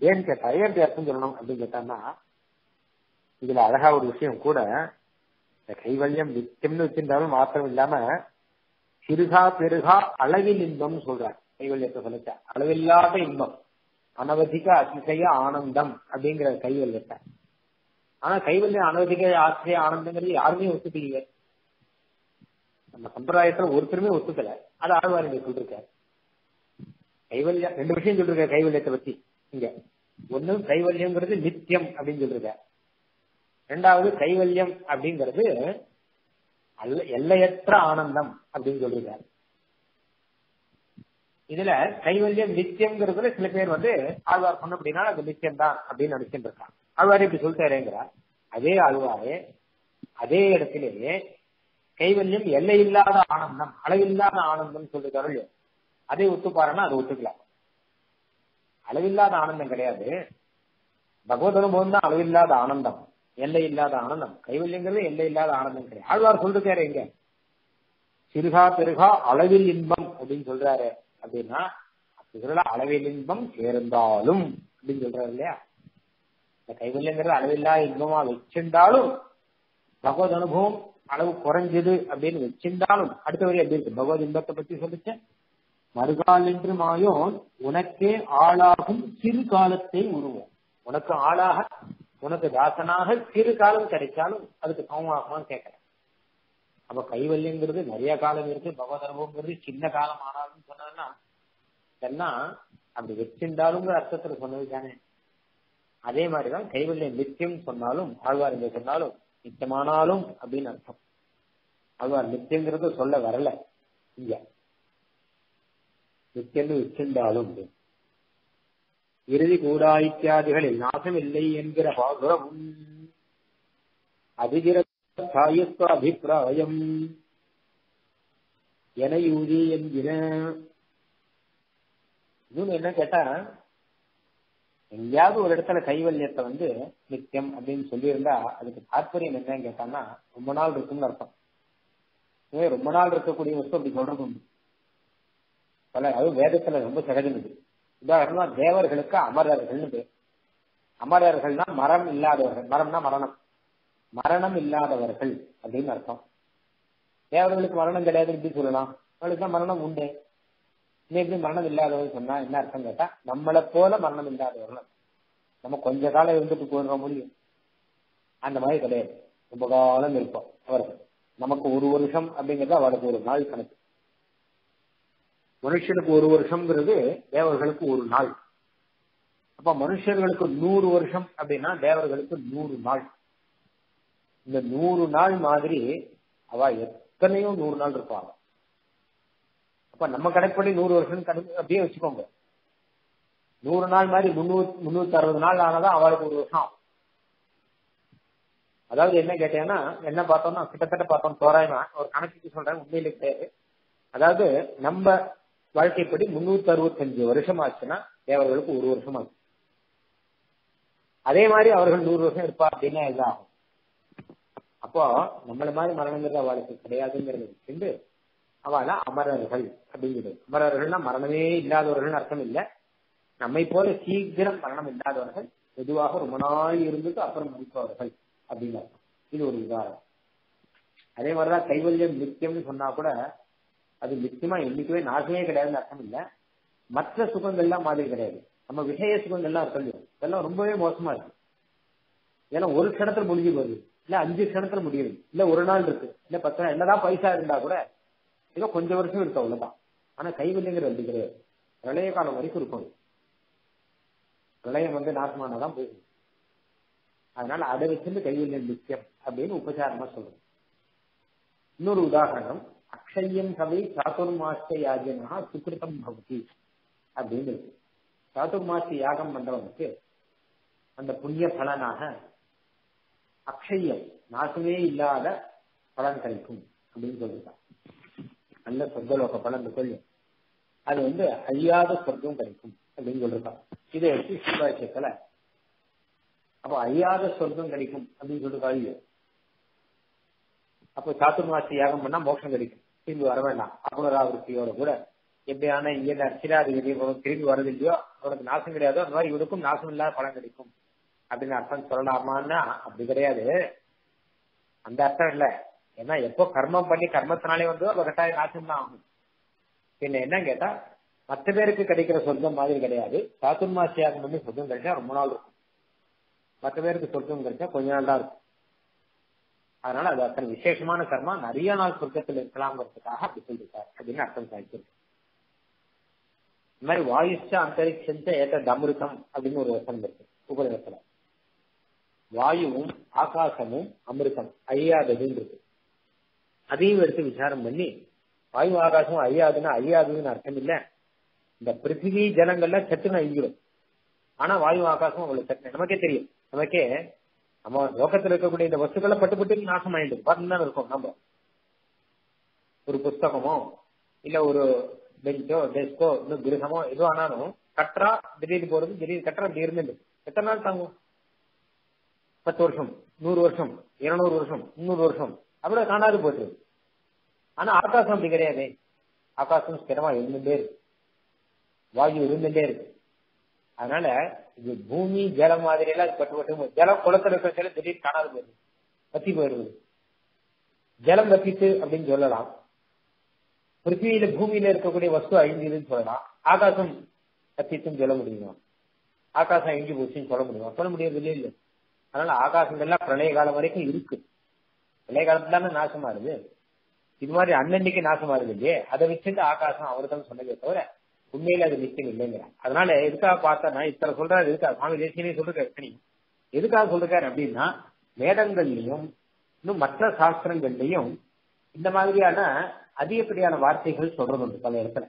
ஏன்னு கேட்டா ஏன் அர்த்தம் சொல்லணும் அப்படின்னு கேட்டான்னா இதுல அழகா ஒரு விஷயம் கூட இந்த கைவல்யம் நித்தியம்னு வச்சிருந்தாலும் மாத்திரம் இல்லாம சிறுகா பெருகா அளவில் இன்பம்னு சொல்றாங்க கைவல்யத்தை சொல்லிட்டேன் அளவில்லாத இன்பம். அனவதிக அதிசய ஆனந்தம் அப்படிங்கிற கைவல்யத்தை ஆனா கைவல்யம் அனவதிக அதிசய ஆனந்தங்கிறது யாருமே ஒத்துக்கலையே. நம்ம சம்பிரதாயத்துல ஒருத்தருமே ஒத்துக்கல. அது ஆழ்வார் இங்க சொல்லிருக்காரு. கைவல்யம் ரெண்டு விஷயம் சொல்லிருக்க கைவல்யத்தை பத்தி. இங்க. ஒண்ணு கைவல்யம்ங்கிறது நித்தியம் அப்படின்னு சொல்லிருக்க ரெண்டாவது கைவல்யம் அப்படிங்கிறது அல்ல எல்லையற்ற ஆனந்தம் அப்படின்னு சொல்லிருக்காரு. இதுல கைவல்யம் நித்தியம்ங்கிறதுல சில பேர் வந்து ஆழ்வார் பண்ண அப்படின்னா அது நித்தியம் தான் அப்படின்னு நினைச்சுட்டு இருக்காங்க ஆழ்வார் இப்படி சொல்லிட்டாருங்கிறார் அதே ஆழ்வாரே அதே இடத்திலேயே கைவல்யம் எல்லையில்லாத ஆனந்தம் அளவில்லாத ஆனந்தம் சொல்லிருக்காரு அதை ஒத்துப்பாருன்னா அதை ஒத்துக்கலாம். அளவில்லாத ஆனந்தம் கிடையாது. பகவத் அனுபவம் தான் அளவில்லாத ஆனந்தம் எல்லை இல்லாத ஆனந்தம். கைவல்யங்கிறது எல்லை இல்லாத ஆனந்தம் கிடையாது. ஆழ்வார் சொல்லிருக்காரு எங்க சிறுகா பெருகா அளவில் இன்பம் அப்படின்னு சொல்றாரு. அப்படின்னா இதுல அளவில் இன்பம் சேர்ந்தாலும் அப்படின்னு சொல்றாரு இல்லையா? இந்த கைவல்யங்கிறது அளவில்லா இன்பமா வச்சிருந்தாலும் பகவத் அனுபவம் அளவு குறைஞ்சது அப்படின்னு வச்சிருந்தாலும் அடுத்த வரி எப்படி இருக்கு? பகவத் இன்பத்தை பத்தி சொல்லிச்ச. மறுகால் என்று மாயோன் உனக்கே ஆளாகும் சிறு காலத்தை உருவோம். உனக்கு ஆளாக உனக்கு தாசனாக சிறு காலம் கிடைச்சாலும் அதுக்கு சமமாகுமான்னு கேட்கிறேன் அப்ப கைவல்யங்கிறது நிறைய காலம் இருக்கு. பகவத் அனுபவங்கிறது சின்ன காலம் ஆனாலும் சொன்னதுன்னா இதெல்லாம் அப்படி வச்சிருந்தாலுங்கிற அர்த்தத்துல சொன்னது தானே. அதே மாதிரிதான் கைவல்யம் நித்தியம் சொன்னாலும் ஆழ்வார் இங்க சொன்னாலும் நித்தியமானாலும் அப்படின்னு அர்த்தம். ஆழ்வார் நித்தியங்கிறது சொல்ல வரல. இங்க. நித்தியம் வச்சிருந்தாலும் இறுதி கூடா இத்தியாதிகளில் நாசம் இல்லை என்கிற பாசுரமும் அதிகிர அபிப்பிராயம் எனையூதி என்கிற. இன்னொன்னு என்ன கேட்டா எங்கேயாவது ஒரு இடத்துல கைவல்யத்தை வந்து நித்தியம் அப்படின்னு சொல்லியிருந்தா அதுக்கு தாற்பயம் என்னன்னு கேட்டான்னா ரொம்ப நாள் இருக்கும்னு அர்த்தம். ரொம்ப நாள் இருக்கக்கூடிய வஸ்து அப்படி சொல்றது உண்டு. பல அது வேதத்துல ரொம்ப சகஜம் இது உதாரணமா தேவர்களுக்கு அமரர்கள்னு பேர். அமரர்கள்னா மரம் இல்லாதவர்கள். மரம்னா மரணம். மரணம் இல்லாதவர்கள் அப்படின்னு அர்த்தம். தேவர்களுக்கு மரணம் கிடையாது எப்படி சொல்லலாம்? அவளுக்கு தான் மரணம் உண்டு. இன்னும் எப்படி மரணம் இல்லாதவர்கள் சொன்னா என்ன அர்த்தம் கேட்டா நம்மளை போல மரணம் இல்லாதவர்கள். நம்ம கொஞ்ச காலம் இருந்துட்டு போயிட முடியும். அந்த மாதிரி கிடையாது. ரொம்ப காலம் இருப்போம் அவர்கள் நமக்கு ஒரு வருஷம் அப்படிங்கிறது அவளுக்கு ஒரு நாள் கணக்கு. மனுஷனுக்கு ஒரு வருஷம்ங்கிறது தேவர்களுக்கு ஒரு நாள். அப்ப மனுஷர்களுக்கு நூறு வருஷம் அப்படின்னா தேவர்களுக்கு நூறு நாள். இந்த நூறு நாள் மாதிரி அவ எத்தனையோ நூறு நாள் இருப்பாங்க அப்ப நம்ம கடைப்படி நூறு வருஷம் கணக்கு அப்படியே வச்சுக்கோங்க. நூறு நாள் மாதிரி முன்னூறு முன்னூத்தி அறுபது நாள் ஆனாதான் அவளுக்கு ஒரு வருஷம் ஆகும். அதாவது என்ன கேட்டேன்னா என்ன பார்த்தோம்னா கிட்டத்தட்ட பார்த்தோம் தோராயமா ஒரு கணக்குக்கு சொல்றேன் உண்மையில கிடையாது. அதாவது நம்ம வாழ்க்கைப்படி முன்னூத்தி அறுபத்தஞ்சு வருஷம் ஆச்சுன்னா தேவர்களுக்கு ஒரு வருஷம் ஆச்சு. அதே மாதிரி அவர்கள் நூறு வருஷம் இருப்பா அப்படின்னா இதாகும் அப்போ நம்மள மாதிரி மரணங்கிறது அவளுக்கு கிடையாதுங்கிறத வச்சுட்டு அவள அமரர்கள் அப்படிங்கிறது அமரர்கள்னா மரணமே இல்லாதவர்கள் அர்த்தம் இல்லை. நம்மை போல சீக்கிரம் மரணம் இல்லாதவர்கள் பொதுவாக ரொம்ப நாள் இருந்துட்டு அப்புறம் முடிப்பவர்கள் அப்படின்னு இது ஒரு உதாரணம். அதே மாதிரிதான் கைவல்யம் நித்தியம்னு சொன்னா கூட அது நித்தியமா என்னைக்குமே நாசமே கிடையாதுன்னு அர்த்தம் இல்லை. மற்ற சுகங்கள்லாம் மாதிரி கிடையாது. நம்ம விஷய சுகங்கள்லாம் இருக்கு இதெல்லாம் ரொம்பவே மோசமா இருக்கு. ஏன்னா ஒரு க்ஷணத்துல முடிஞ்சு போகுது. இல்ல அஞ்சு கணத்துல முடியுது இல்ல ஒரு நாள் இருக்கு. இல்ல பத்து நாள். என்னதான் பைசா இருந்தா கூட ஏதோ கொஞ்சம் வருஷம் இருக்கு அவ்வளவுதான். ஆனா கைவல்யங்கிற அப்படி கிடையாது. பிரளய காலம் வரைக்கும் இருக்கும். பிரளயம் வந்து நாசமானதான் போகும். அதனால அதை வச்சிருந்து கைவல்யம் நித்தியம் அப்படின்னு உபச்சாரமா சொல்றோம். இன்னொரு உதாரணம் அக்ஷயம் கவி சாதுர்மாச யாஜனா சுக்கிருத்தம் பவதி அப்படின்னு இருக்கு. சாதுர்மாச யாகம் பண்றவனுக்கு அந்த புண்ணிய பலனாக அக்ஷயம் நாசமே இல்லாத பலன் கிடைக்கும் அப்படின்னு சொல்லிருக்கான் நல்ல சொர்க்கலோக பலன் சொல்லும் அது வந்து அழியாத சொர்க்கம் கிடைக்கும் அப்படின்னு சொல்லிருக்கான். இதை எடுத்து சிவாட்சியத்துல அப்ப அழியாத சொர்க்கம் கிடைக்கும் அப்படின்னு சொல்லிருக்காரு அப்ப அப்போ சாத்துர்மாசி யாகம் பண்ணா மோட்சம் கிடைக்கும். திரும்பி வர வேண்டாம். அபுனராவருத்தியோட கூட எப்படியான இங்க அச்சிராதிபதி திரும்பி வரது இல்லையோ அவனுக்கு நாசம் கிடையாதோ அந்த மாதிரி இவனுக்கும் நாசம் இல்லாத பலன் கிடைக்கும். அப்படின்னு அர்த்தம் சொல்லலாமான்னா அப்படி கிடையாது. அந்த அர்த்தம் இல்ல. ஏன்னா எப்போ கர்மம் பண்ணி கர்மத்தினாலே வந்து அப்ப கட்டாய நாசம் தான் ஆகும். பின்ன என்ன கேட்டா மற்ற பேருக்கு கிடைக்கிற சொர்க்கம் மாதிரி கிடையாது. சாத்துர்மாசி யாகம் பண்ணி சொர்க்கம் கிடைச்சா ரொம்ப நாள் இருக்கும். மற்ற பேருக்கு சொர்க்கம் கிடைச்சா கொஞ்ச நாள் தான் இருக்கும். அதனால அது அத்தனை விசேஷமான கர்மா நிறைய நாள் சொர்க்கத்தில் இருக்கலாம்ங்கிறதுக்காக அப்படி சொல்லிருக்காரு அப்படின்னு அர்த்தம் சாதிச்சிருக்கு இந்த மாதிரி வாயுஷ அந்தரிக்ஷந்த ஏற்ற தமிருத்தம் அப்படின்னு ஒரு வசனம் இருக்கு. உபநிடத்துல. வாயுவும் ஆகாசமும் அமிர்தம் அழியாததுன்றது. இருக்கு அதையும் எடுத்து விசாரம் பண்ணி வாயு ஆகாசமும் அழியாதுன்னா அழியாதுன்னு அர்த்தம் இல்ல. இந்த பிருத்திவி ஜலங்கள்ல சட்டுன்னு அழிஞ்சிடும் ஆனா வாயு ஆகாசம் அவ்வளவு சத்து. நமக்கே தெரியும். நமக்கே நம்ம லோகத்தில் இருக்கக்கூடிய இந்த வஸ்துக்களை பட்டு பட்டு நாசம் ஆயிடும் பார்த்துதான் இருக்கோம் நம்ம. ஒரு புஸ்தகமோ இல்ல ஒரு பெஞ்சோ டெஸ்கோ இன்னும் கிரகமோ எதுவும் ஆனாலும் திடீர்னு போறது திடீர்னு கட்டுறா அப்படி இருந்துட்டு. எத்தனை நாள் தாங்கும்? பத்து வருஷம் நூறு வருஷம் இருநூறு வருஷம் முந்நூறு வருஷம். அப்புறம் காணாது போச்சு. ஆனா ஆகாசம் அப்படி கிடையாது. ஆகாசம் ஸ்திரமா இருந்துட்டே இருக்கு. வாயு இருந்துட்டே இருக்கு. அதனால இது பூமி ஜலம் மாதிரி எல்லாம் பட்டு பட்டு ஜலம் குளத்துல இருக்கிற ஜலம் திடீர்னு காணாது போயிடுது வத்தி போயிடுது. ஜலம் வத்திட்டு அப்படின்னு சொல்லலாம். பிருத்திவியில பூமியில இருக்கக்கூடிய வஸ்து அழிஞ்சதுன்னு சொல்லலாம். ஆகாசம் வத்திட்டுன்னு சொல்ல முடியுமா? ஆகாசம் அழிஞ்சு போச்சுன்னு சொல்ல முடியுமா? சொல்ல முடியாது இல்லையே இல்லை அதனால ஆகாசங்கள்லாம் பிரளய காலம் வரைக்கும் இருக்கு. பிரளய காலத்துல தானே நாசமா இருக்கு இது மாதிரி அன்னன்னைக்கு நாசமா இருக்கு இல்லையே? அதை வச்சுட்டு ஆகாசம் அவர்தான் சொன்னதே தவிர உண்மையில அது நிச்சயம் இல்லைங்கிறான் அதனால எதுக்காக பார்த்தா இத்தனை சொல்றாரு எதுக்காக? சுவாமி தேசியனே சொல்றாரு எதுக்காக சொல்றாரு அப்படின்னா வேதங்கள்லயும் இன்னும் மற்ற சாஸ்திரங்கள்லயும் இந்த மாதிரியான அதிகப்படியான வார்த்தைகள் சொல்றது உண்டு பல இடத்துல.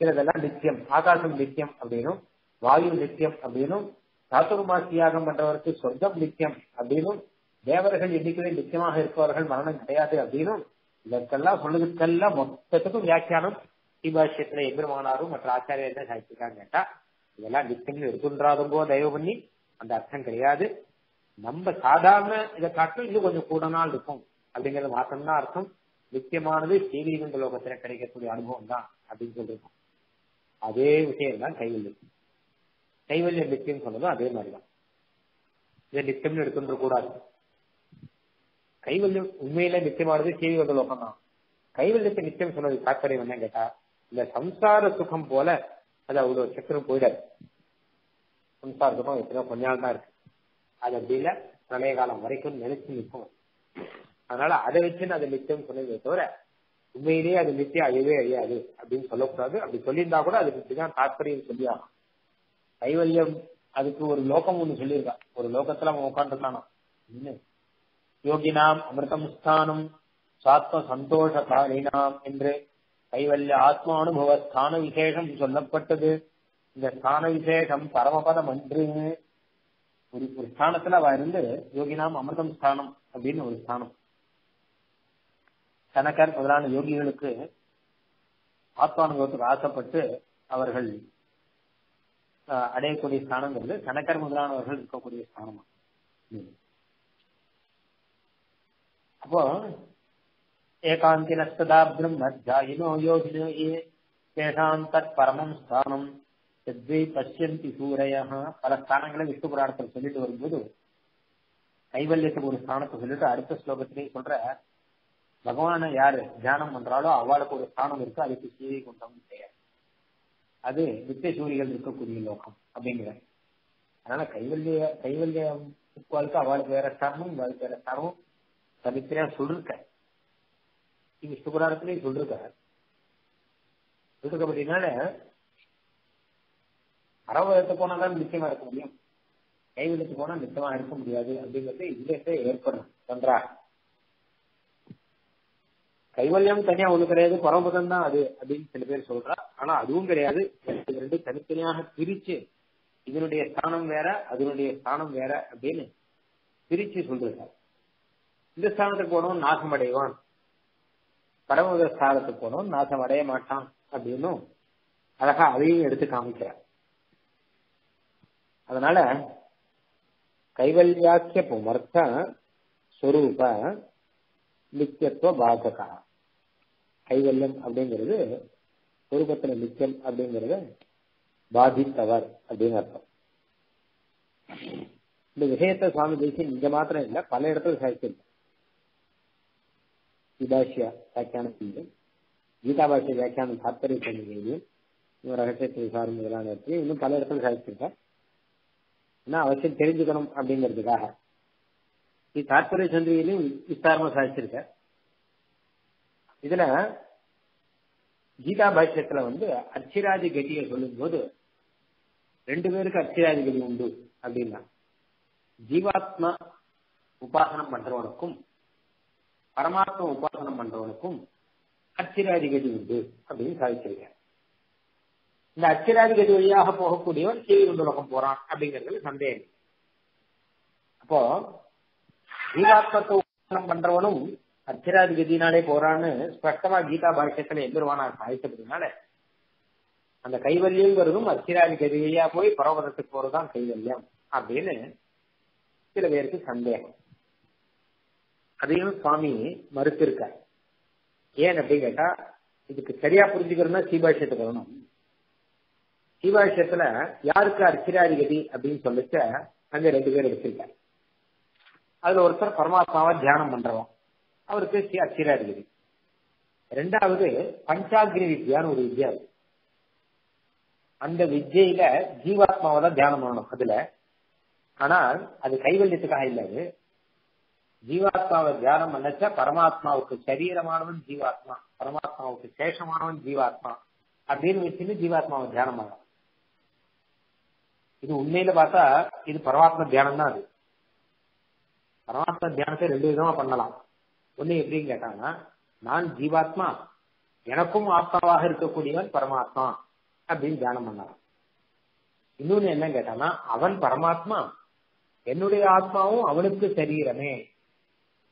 சிலதெல்லாம் நித்தியம் ஆகாசம் நித்தியம் அப்படின்னும் வாயு நித்தியம் அப்படின்னும் சாத்துர்மாசி யாகம் பண்றவருக்கு சொர்க்கம் நித்தியம் அப்படின்னும் தேவர்கள் எண்ணிக்கையே நித்தியமாக இருப்பவர்கள் மரணம் கிடையாது அப்படின்னும் இதற்கெல்லாம் சொல்லுதுக்கெல்லாம் மொத்தத்துக்கும் வியாக்கியானம். ஸ்ரீபாஷ்யத்துல எம்பெருமானாரும் மற்ற ஆச்சாரியர் தான் சாதிச்சிருக்காங்க கேட்டா இதெல்லாம் நித்தியம் எடுத்துன்றாதுங்கோ தயவு பண்ணி அந்த அர்த்தம் கிடையாது. நம்ம சாதாரண இதை காட்டும் இன்னும் கொஞ்சம் கூட நாள் இருக்கும் அப்படிங்கறது மாத்திரம்தான் அர்த்தம். நித்தியமானது ஸ்ரீவைகுண்ட லோகத்துல கிடைக்கக்கூடிய அனுபவம் தான் அப்படின்னு சொல்லிருக்கோம். அதே விஷயம் தான் கைவல்யம் கைவல்யம் நித்தியம் சொன்னதும் அதே மாதிரிதான். இதை நித்தியம்னு எடுத்துட்டு கூடாது. கைவல்யம் உண்மையில நித்தியமானது ஸ்ரீவைகுண்ட லோகம் தான் கைவல்யத்தை நித்தியம் சொன்னது தாற்பயம் என்ன கேட்டா இந்த சம்சார சுகம் போல அது அவ்வளவு சக்கரம் போயிடாது. சம்சார சுகம் எத்தனையோ கொஞ்ச நாள் தான் இருக்கு. அது அப்படி பிரளய காலம் வரைக்கும் நினைச்சு நிற்கும். அதனால அதை வச்சு அதை நித்தியம் சொன்னதே தவிர உண்மையிலேயே அது நித்தியம் அழியவே அழியாது அப்படின்னு சொல்லக்கூடாது. அப்படி சொல்லியிருந்தா கூட அது இப்படிதான் தாற்பயம் சொல்லி ஆகும் கைவல்யம் அதுக்கு ஒரு லோகம் ஒண்ணு சொல்லியிருக்கா. ஒரு லோகத்துல அவன் உட்காந்துருக்கானா யோகினாம் அமிர்தம் ஸ்தானம் சாத்ம சந்தோஷ காலினாம் என்று கைவல்ய ஆத்மா அனுபவ ஸ்தான விசேஷம் சொல்லப்பட்டது. இந்த ஸ்தான விசேஷம் பரமபதம் அன்று ஒரு ஒரு ஸ்தானத்துல அவ இருந்து யோகினாம் அமிர்தம் ஸ்தானம் அப்படின்னு ஒரு ஸ்தானம். கணக்கர் முதலான யோகிகளுக்கு ஆத்மானுபவத்துக்கு ஆசைப்பட்டு அவர்கள் அடையக்கூடிய ஸ்தானங்கிறது கணக்கர் முதலானவர்கள் இருக்கக்கூடிய ஸ்தானமா. அப்போ ஏகாந்தினஸ்ததா பிரம்மத்யாயினோ யோகினோ ஏ தேசாம் தத் பரமம் ஸ்தானம். எத்வை பசியந்தி சூரைய பல ஸ்தானங்களை விஷ்ணு புராணத்தில் சொல்லிட்டு வரும்போது கைவல்யத்துக்கு ஒரு ஸ்தானத்தை சொல்லிட்டு அடுத்த ஸ்லோகத்திலேயே சொல்ற பகவான யாரு? தியானம் பண்றாலோ அவளுக்கு ஒரு ஸ்தானம் இருக்கு. அதுக்கு சீதை கொண்டம் பெயர். அது நித்திய சூரிகள் இருக்கக்கூடிய லோகம் அப்படிங்கிற. அதனால கைவல்ய கைவல்யம் வாழ்க்கை அவளுக்கு வேற ஸ்தானமும் இவாளுக்கு வேற ஸ்தானமும் தனித்தனியா சொல்லிருக்க. விஷ்ணு புராணத்திலேயே சொல்லிருக்க. சொல்லிருக்க அப்படின்னால அறவதத்தை போனாதான் நிச்சயமா இருக்க முடியும். கைவிடத்து போனா நிச்சயமா இருக்க முடியாது அப்படிங்கிறது இதுலேயே ஏற்படும் நன்றா கைவல்யம் தனியா ஒண்ணு கிடையாது பரமபதம் தான் அது அப்படின்னு சில பேர் சொல்றா. ஆனா அதுவும் கிடையாது. ரெண்டு தனித்தனியாக பிரிச்சு இதனுடைய ஸ்தானம் வேற அதனுடைய ஸ்தானம் வேற அப்படின்னு பிரிச்சு சொல்றார் இந்த ஸ்தானத்துக்கு போனோம் நாசம் அடைவான் பரமபத ஸ்தானத்துக்கு போனோம் நாசம் அடைய மாட்டான் அப்படின்னும் அழகா அதையும் எடுத்து காமிக்கிறார். அதனால கைவல்யாக்கிய புமர்த்த ஸ்வரூப நித்தியத்துவ பாதகா கைவல்யம் அப்படிங்கிறது சொரூபத்துல நித்தியம் அப்படிங்கறத பாதித்தவர் அப்படின்னு அர்த்தம். இந்த விஷயத்த சுவாமி தேசியம் இங்க மாத்திரம் இல்ல பல இடத்துல சாய்ச்சிருக்க விபாஷ்ய வியாக்கியானத்திலையும் கீதா பாஷ்ய வியாக்கியானம் தாத்பரிய சந்திகையிலையும் ரகசியத்தை சாரும் முதலான இடத்துலையும் இன்னும் பல இடத்துல சாய்ச்சிருக்க என்ன அவசியம் தெரிஞ்சுக்கணும் அப்படிங்கிறதுக்காக. ஸ்ரீ தாற்பரிய சந்திரியிலையும் விஸ்தாரமா சாதிச்சிருக்க இதுல கீதா பாஷ்யத்துல வந்து அர்ச்சிராதி கதியை சொல்லும் போது ரெண்டு பேருக்கு அர்ச்சிராதி கதி உண்டு அப்படின்னா ஜீவாத்மா உபாசனம் பண்றவனுக்கும் பரமாத்மா உபாசனம் பண்றவனுக்கும் அர்ச்சிராதி கதி உண்டு அப்படின்னு சாதிச்சிருக்க இந்த அர்ச்சிராதி கதி வழியாக போகக்கூடியவன் சீவிருந்தலகம் போறான் அப்படிங்கிறதுல சந்தேகம் அப்போ ஜீவாத்மத்தை உபாசனம் பண்றவனும் அர்ச்சராதி கதினாலே போறான்னு ஸ்பஷ்டமா கீதா பாஷ்யத்துல எம்பெருவானா சாதிச்சதுனால அந்த கைவல்யங்கிறதும் அர்ச்சிராதி கதியா போய் பரவதத்துக்கு போறதுதான் கைவல்யம் அப்படின்னு சில பேருக்கு சந்தேகம். அதையும் சுவாமி மறுத்திருக்க ஏன் அப்படின்னு கேட்டா இதுக்கு சரியா புரிஞ்சுக்கணும்னா சீபாஷ்யத்தை வரணும். சீபாஷ்யத்துல யாருக்கு அர்ச்சிராதிகதி அப்படின்னு சொல்லிச்ச அங்க ரெண்டு பேர் எடுத்திருக்காரு. அதுல ஒருத்தர் பரமாத்மாவை தியானம் பண்றவன். அவருக்கு அச்சிராதிபதி. ரெண்டாவது பஞ்சாகிரி வித்யான்னு ஒரு வித்யா இருக்கு. அந்த வித்யில ஜீவாத்மாவை தான் தியானம் பண்ணணும் அதுல. ஆனால் அது கைவல்யத்துக்காக இல்ல அது. ஜீவாத்மாவை தியானம் பண்ணச்சா பரமாத்மாவுக்கு சரீரமானவன் ஜீவாத்மா பரமாத்மாவுக்கு சேஷமானவன் ஜீவாத்மா அப்படின்னு வச்சுன்னு ஜீவாத்மாவை தியானம் பண்ணலாம். இது உண்மையில பார்த்தா இது பரமாத்மா தியானம் தான் அது. பரமாத்மா தியானத்தை ரெண்டு விதமா பண்ணலாம். ஒண்ணு எப்படின்னு கேட்டாங்கன்னா நான் ஜீவாத்மா எனக்கும் ஆத்மாவாக இருக்கக்கூடியவன் பரமாத்மா அப்படின்னு தியானம் பண்ணலாம். இன்னொன்னு என்ன கேட்டானா அவன் பரமாத்மா என்னுடைய ஆத்மாவும் அவனுக்கு சரீரமே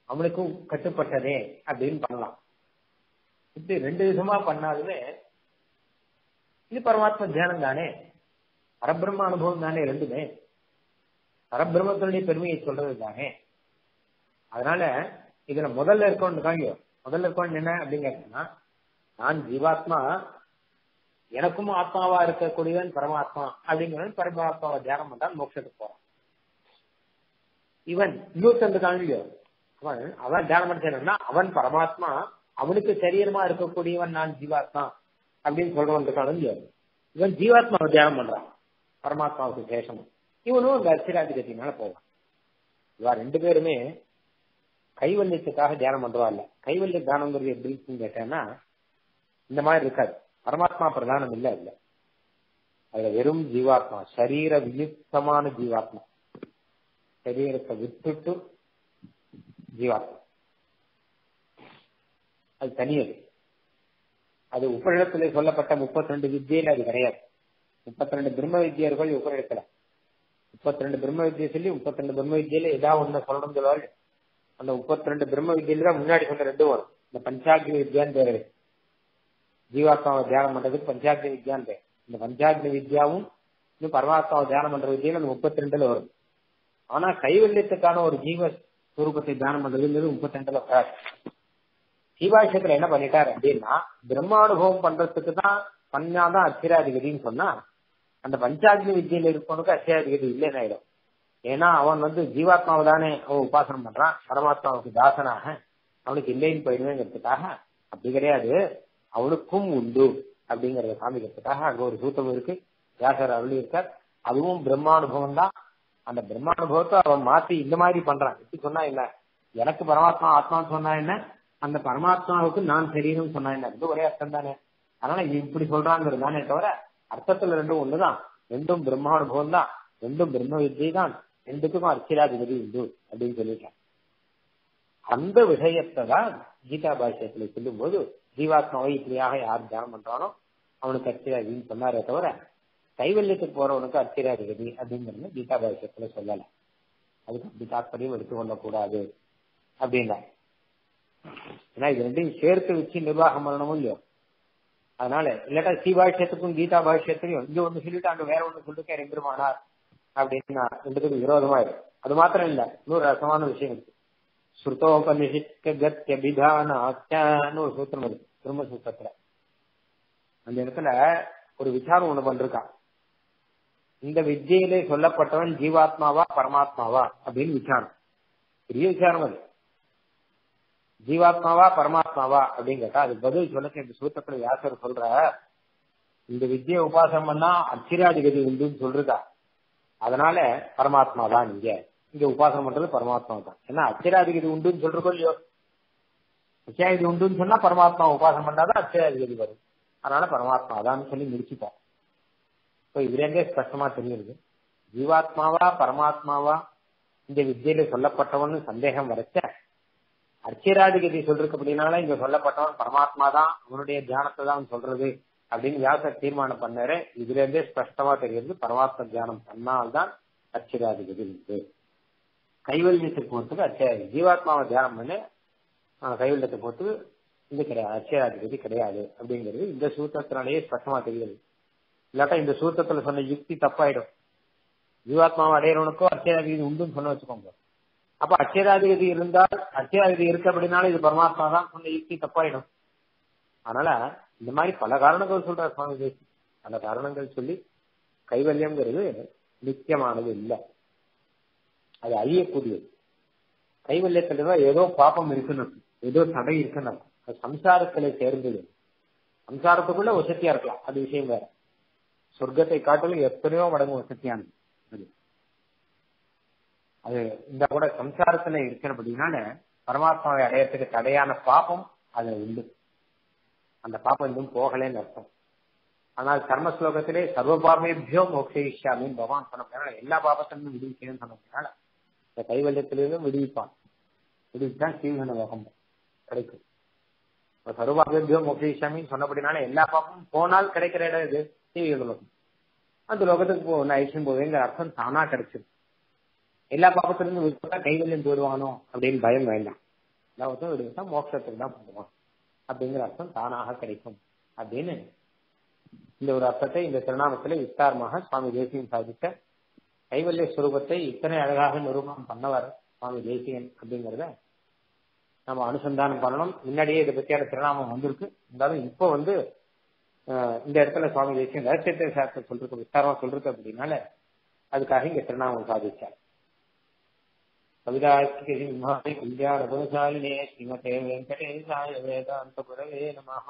அவனுக்கும் கட்டுப்பட்டதே அப்படின்னு பண்ணலாம். இப்படி ரெண்டு விதமா பண்ணாலுமே இது பரமாத்மா தியானம் தானே? பரபிரம்ம அனுபவம் தானே ரெண்டுமே? பரபிரம்மத்தினுடைய பெருமையை சொல்றது தானே அதனால இதுல முதல்ல இருக்கோன்னு காங்கியோ முதல்ல இருக்கோன்னு என்ன அப்படின்னு கேட்டீங்கன்னா நான் ஜீவாத்மா எனக்கும் ஆத்மாவா இருக்கக்கூடியவன் பரமாத்மா அப்படிங்கிறவன் பரமாத்மாவை தியானம் பண்றான் மோட்சத்துக்கு போறான். இவன் இன்னொருத்தந்து காங்கியோ அவன் அவன் தியானம் பண்ண அவன் பரமாத்மா அவனுக்கு சரீரமா இருக்கக்கூடியவன் நான் ஜீவாத்மா அப்படின்னு சொல்றவன் இருக்கானு இவன் ஜீவாத்மாவை தியானம் பண்றான். பரமாத்மாவுக்கு சேஷம். இவனும் இந்த அச்சிராதிகத்தினால போவான். இவா ரெண்டு பேருமே கைவல்யத்துக்காக தியானம் பண்றவா இல்ல. கைவல்ய தியானங்கிறது இருக்குன்னு கேட்டேன்னா இந்த மாதிரி இருக்காது. பரமாத்மா பிரதானம் இல்ல இல்ல அதுல வெறும் ஜீவாத்மா சரீர வியுக்தமான ஜீவாத்மா. சரீரத்தை விட்டுட்டு ஜீவாத்மா. அது தனியது. அது உபரிடத்துல சொல்லப்பட்ட முப்பத்தி ரெண்டு வித்தியில அது கிடையாது. முப்பத்தி ரெண்டு பிரம்ம வித்தியர்கள் உபரிடத்துல முப்பத்தி ரெண்டு பிரம்ம வித்தியை சொல்லி முப்பத்தி ரெண்டு பிரம்ம வித்தியில ஏதாவது ஒண்ணு சொல்லணும் சொல்லுவாரு அந்த முப்பத்தி ரெண்டு பிரம்ம வித்தியில தான் முன்னாடி சொன்ன ரெண்டும் வரும். இந்த பஞ்சாக்னி வித்யான்னு பேரு. ஜீவாத்மாவை தியானம் பண்றதுக்கு பஞ்சாக்னி வித்யான்னு பேர். இந்த பஞ்சாக்னி வித்யாவும் இன்னும் பரமாத்மாவை தியானம் பண்ற வித்தியும் அந்த முப்பத்தி ரெண்டுல வரும். ஆனா கைவல்யத்துக்கான ஒரு ஜீவ சுரூபத்தை தியானம் பண்றதுங்கிறது முப்பத்தி ரெண்டுல வராது. சீவாஷத்துல என்ன பண்ணிட்டாரு அப்படின்னா பிரம்மானுபவம் பண்றதுக்கு தான் பண்ணாதான் அச்சிராதிபதினு சொன்னா அந்த பஞ்சாக்னி வித்தியில இருப்பவனுக்கு அச்சிராதிபதி இல்லைன்னு ஆயிடும். ஏன்னா அவன் வந்து ஜீவாத்மாவை தானே அவன் உபாசனம் பண்றான். பரமாத்மாவுக்கு தாசனாக அவனுக்கு இல்லைன்னு போயிடுவேங்கிறதுக்காக அப்படி கிடையாது. அவனுக்கும் உண்டு அப்படிங்கறத காமிக்கிறதுக்காக அங்க ஒரு சூத்தம் இருக்கு. வியாசர் அருளி இருக்கார் அதுவும் பிரம்மானுபவம் தான். அந்த பிரம்மானுபவத்தை அவன் மாத்தி இந்த மாதிரி பண்றான். இப்படி சொன்னா இல்ல எனக்கு பரமாத்மா ஆத்மான்னு சொன்னா என்ன? அந்த பரமாத்மாவுக்கு நான் சரீரம் சொன்னா என்ன? இது ஒரே அர்த்தம் தானே. அதனால இப்படி சொல்றாங்கிறது தானே தவிர அர்த்தத்துல ரெண்டும் ஒண்ணுதான். ரெண்டும் பிரம்மானுபவம் தான். ரெண்டும் பிரம்ம வித்தியை தான். ரெண்டுக்கும் அர்ச்சிராதிபதி உண்டு அப்படின்னு சொல்லிட்டான் அந்த விஷயத்தை தான் கீதா பாஷ்யத்துல சொல்லும் போது ஜீவாத்மாவை இப்படியாக யார் தியானம் பண்றானோ அவனுக்கு அர்ச்சிராதின்னு சொன்னாரே தவிர கைவல்யத்துக்கு போறவனுக்கு அர்ச்சிராதிபதி அப்படிங்கிறது கீதா பாஷ்யத்துல சொல்லல. அதுக்கு அப்படி தாற்பயம் எடுத்துக்கொள்ளக்கூடாது அப்படின்னா. ஏன்னா இது ரெண்டையும் சேர்த்து வச்சு நிர்வாகம் பண்ணணும் இல்லையோ? அதனால இல்லாட்டா சீபாஷ்யத்துக்கும் கீதா பாஷ்யத்தையும் இங்க ஒண்ணு சொல்லிட்டு அங்க வேற ஒண்ணு சொல்லிட்டு எம்பெருமானார். அப்படின்னா ரெண்டுத்துக்கும் விரோதமா இருக்கு அது மாத்திரம் இல்ல இன்னொரு ரசமான விஷயம் இருக்கு ஸ்ருதோபனிஷிக்க ஒரு சூத்திரம் இருக்கு பிரம்ம சூத்திரத்துல. அந்த இடத்துல ஒரு விசாரம் ஒண்ணு பண்றான் இந்த வித்தியிலே சொல்லப்பட்டவன் ஜீவாத்மாவா பரமாத்மாவா அப்படின்னு விசாரம். பெரிய விசாரம் அது. ஜீவாத்மாவா பரமாத்மாவா அப்படின்னு கேட்டா அது பதில் சொல்ல இந்த சூத்திரத்துல வியாசர் சொல்ற இந்த வித்தியை உபாசனம் பண்ணா அச்சிராதிகதி உண்டுன்னு சொல்றதா? அதனால பரமாத்மா தான் இங்க. இங்க உபாசனம் பண்றது பரமாத்மா தான். ஏன்னா அச்சராதிகதி உண்டுன்னு சொல்றோம் இல்லையோ? அச்சிராதிகதி உண்டுன்னு சொன்னா பரமாத்மா உபாசனம் பண்ணாதான் அச்சராதிகதி வரும். அதனால பரமாத்மா தான் சொல்லி முடிச்சுப்போம் இப்போ இதுல இருந்தே ஸ்பஷ்டமா தெரியுது. ஜீவாத்மாவா பரமாத்மாவா? இந்த வித்தியில சொல்லப்பட்டவன்னு சந்தேகம் வரைச்ச அர்ச்சிராதிகதி சொல்றதுக்கு அப்படின்னால இங்க சொல்லப்பட்டவன் பரமாத்மா தான். அவனுடைய தியானத்தை தான் சொல்றது. அப்படின்னு வியாசர் தீர்மானம் பண்ணாரு. இதுல இருந்தே ஸ்பஷ்டமா தெரியுது பரமாத்ம தியானம் பண்ணால்தான் அச்சிராதிபதி இருக்கு கைவல்யத்துக்கு போறதுக்கு அச்சிராதி. ஜீவாத்மாவை தியானம் பண்ணி கைவல்யத்தை போறதுக்கு இது கிடையாது அச்சிராதிகதி கிடையாது அப்படிங்கிறது இந்த சூத்திரத்தினாலேயே ஸ்பஷ்டமா தெரியுது இல்லாட்டா இந்த சூத்திரத்துல சொன்ன யுக்தி தப்பாயிடும். ஜீவாத்மாவை அடையிறவனுக்கோ அச்சிராதிகதி உண்டுன்னு சொன்ன வச்சுக்கோங்க. அப்ப அச்சராதிகதி இருந்தால் அச்சராதிகதி இருக்கு அப்படின்னாலும் இது பரமாத்மா தான் சொன்ன யுக்தி தப்பாயிடும். அதனால இந்த மாதிரி பல காரணங்கள் சொல்ற சுவாமி தேசி பல காரணங்கள் சொல்லி கைவல்யம்ங்கிறது நித்தியமானது இல்லை. அது அழியக்கூடியது. கைவல்யத்துல ஏதோ பாப்பம் இருக்குன்னு ஏதோ தடை இருக்குன்னு அது சம்சாரத்திலே சேர்ந்தது. சம்சாரத்துக்குள்ள வசதியா இருக்கலாம். அது விஷயம் வேற. சொர்க்கத்தை காட்டிலும் எத்தனையோ மடங்கு வசதியானது. அது. அது இந்த கூட சம்சாரத்துல இருக்கிறபடினால பரமாத்மாவை அடையறதுக்கு தடையான பாப்பம் அதுல உண்டு. அந்த பாப்பம் இன்னும் போகலன்னு அர்த்தம். ஆனால் கர்ம ஸ்லோகத்திலே சர்வ பாபேபியோ மோக்ஷயிஷ்யாமின்னு பகவான் சொன்னதுனால எல்லா பாபத்திலும் விடுவிக்கணும்னு சொன்னதுனால இந்த கைவல்யத்திலிருந்தும் விடுவிப்பான். விடுவிச்சான் சீவன லோகம் கிடைக்கும். சர்வபாபேபியோ மோக்ஷயிஷ்யாமின்னு சொன்னபடினால எல்லா பாப்பமும் போனால் கிடைக்கிற இடம் இது சீவிக லோகம். அந்த லோகத்துக்கு போ ஐஸ்வன் போவேங்கிற அர்த்தம் தானா கிடைச்சிருக்கு எல்லா பாப்பத்திலிருந்து விடுபட்டா கைவல்யம் போயிடுவானோ அப்படின்னு பயம் வேண்டாம். எல்லாத்தையும் விடுவிட்டா மோட்சத்துக்கு தான் போடுவான் அப்படிங்கிற அர்த்தம் தானாக கிடைக்கும் அப்படின்னு இந்த ஒரு அர்த்தத்தை இந்த திருநாமத்துல விஸ்தாரமாக சுவாமி தேசியன் சாதித்த கைவல்ய சுரூபத்தை இத்தனை அழகாக நிரூபணம் பண்ணவர் சுவாமி தேசியன் அப்படிங்கிறத நம்ம அனுசந்தானம் பண்ணணும். முன்னாடியே இதை பத்தியான திருநாமம் வந்திருக்கு. இருந்தாலும் இப்போ வந்து இந்த இடத்துல சுவாமி தேசியன் ரகசியத்தை சாஸ்திரம் சொல்றது விஸ்தாரமா சொல்றது அப்படின்னால அதுக்காக இங்க திருநாமம் சாதிச்சார். कविदास्तिकि सिंहाय विद्यारघुशालिने श्रीमते वेङ्कटेशाय वेदान्तगुरवे नमः।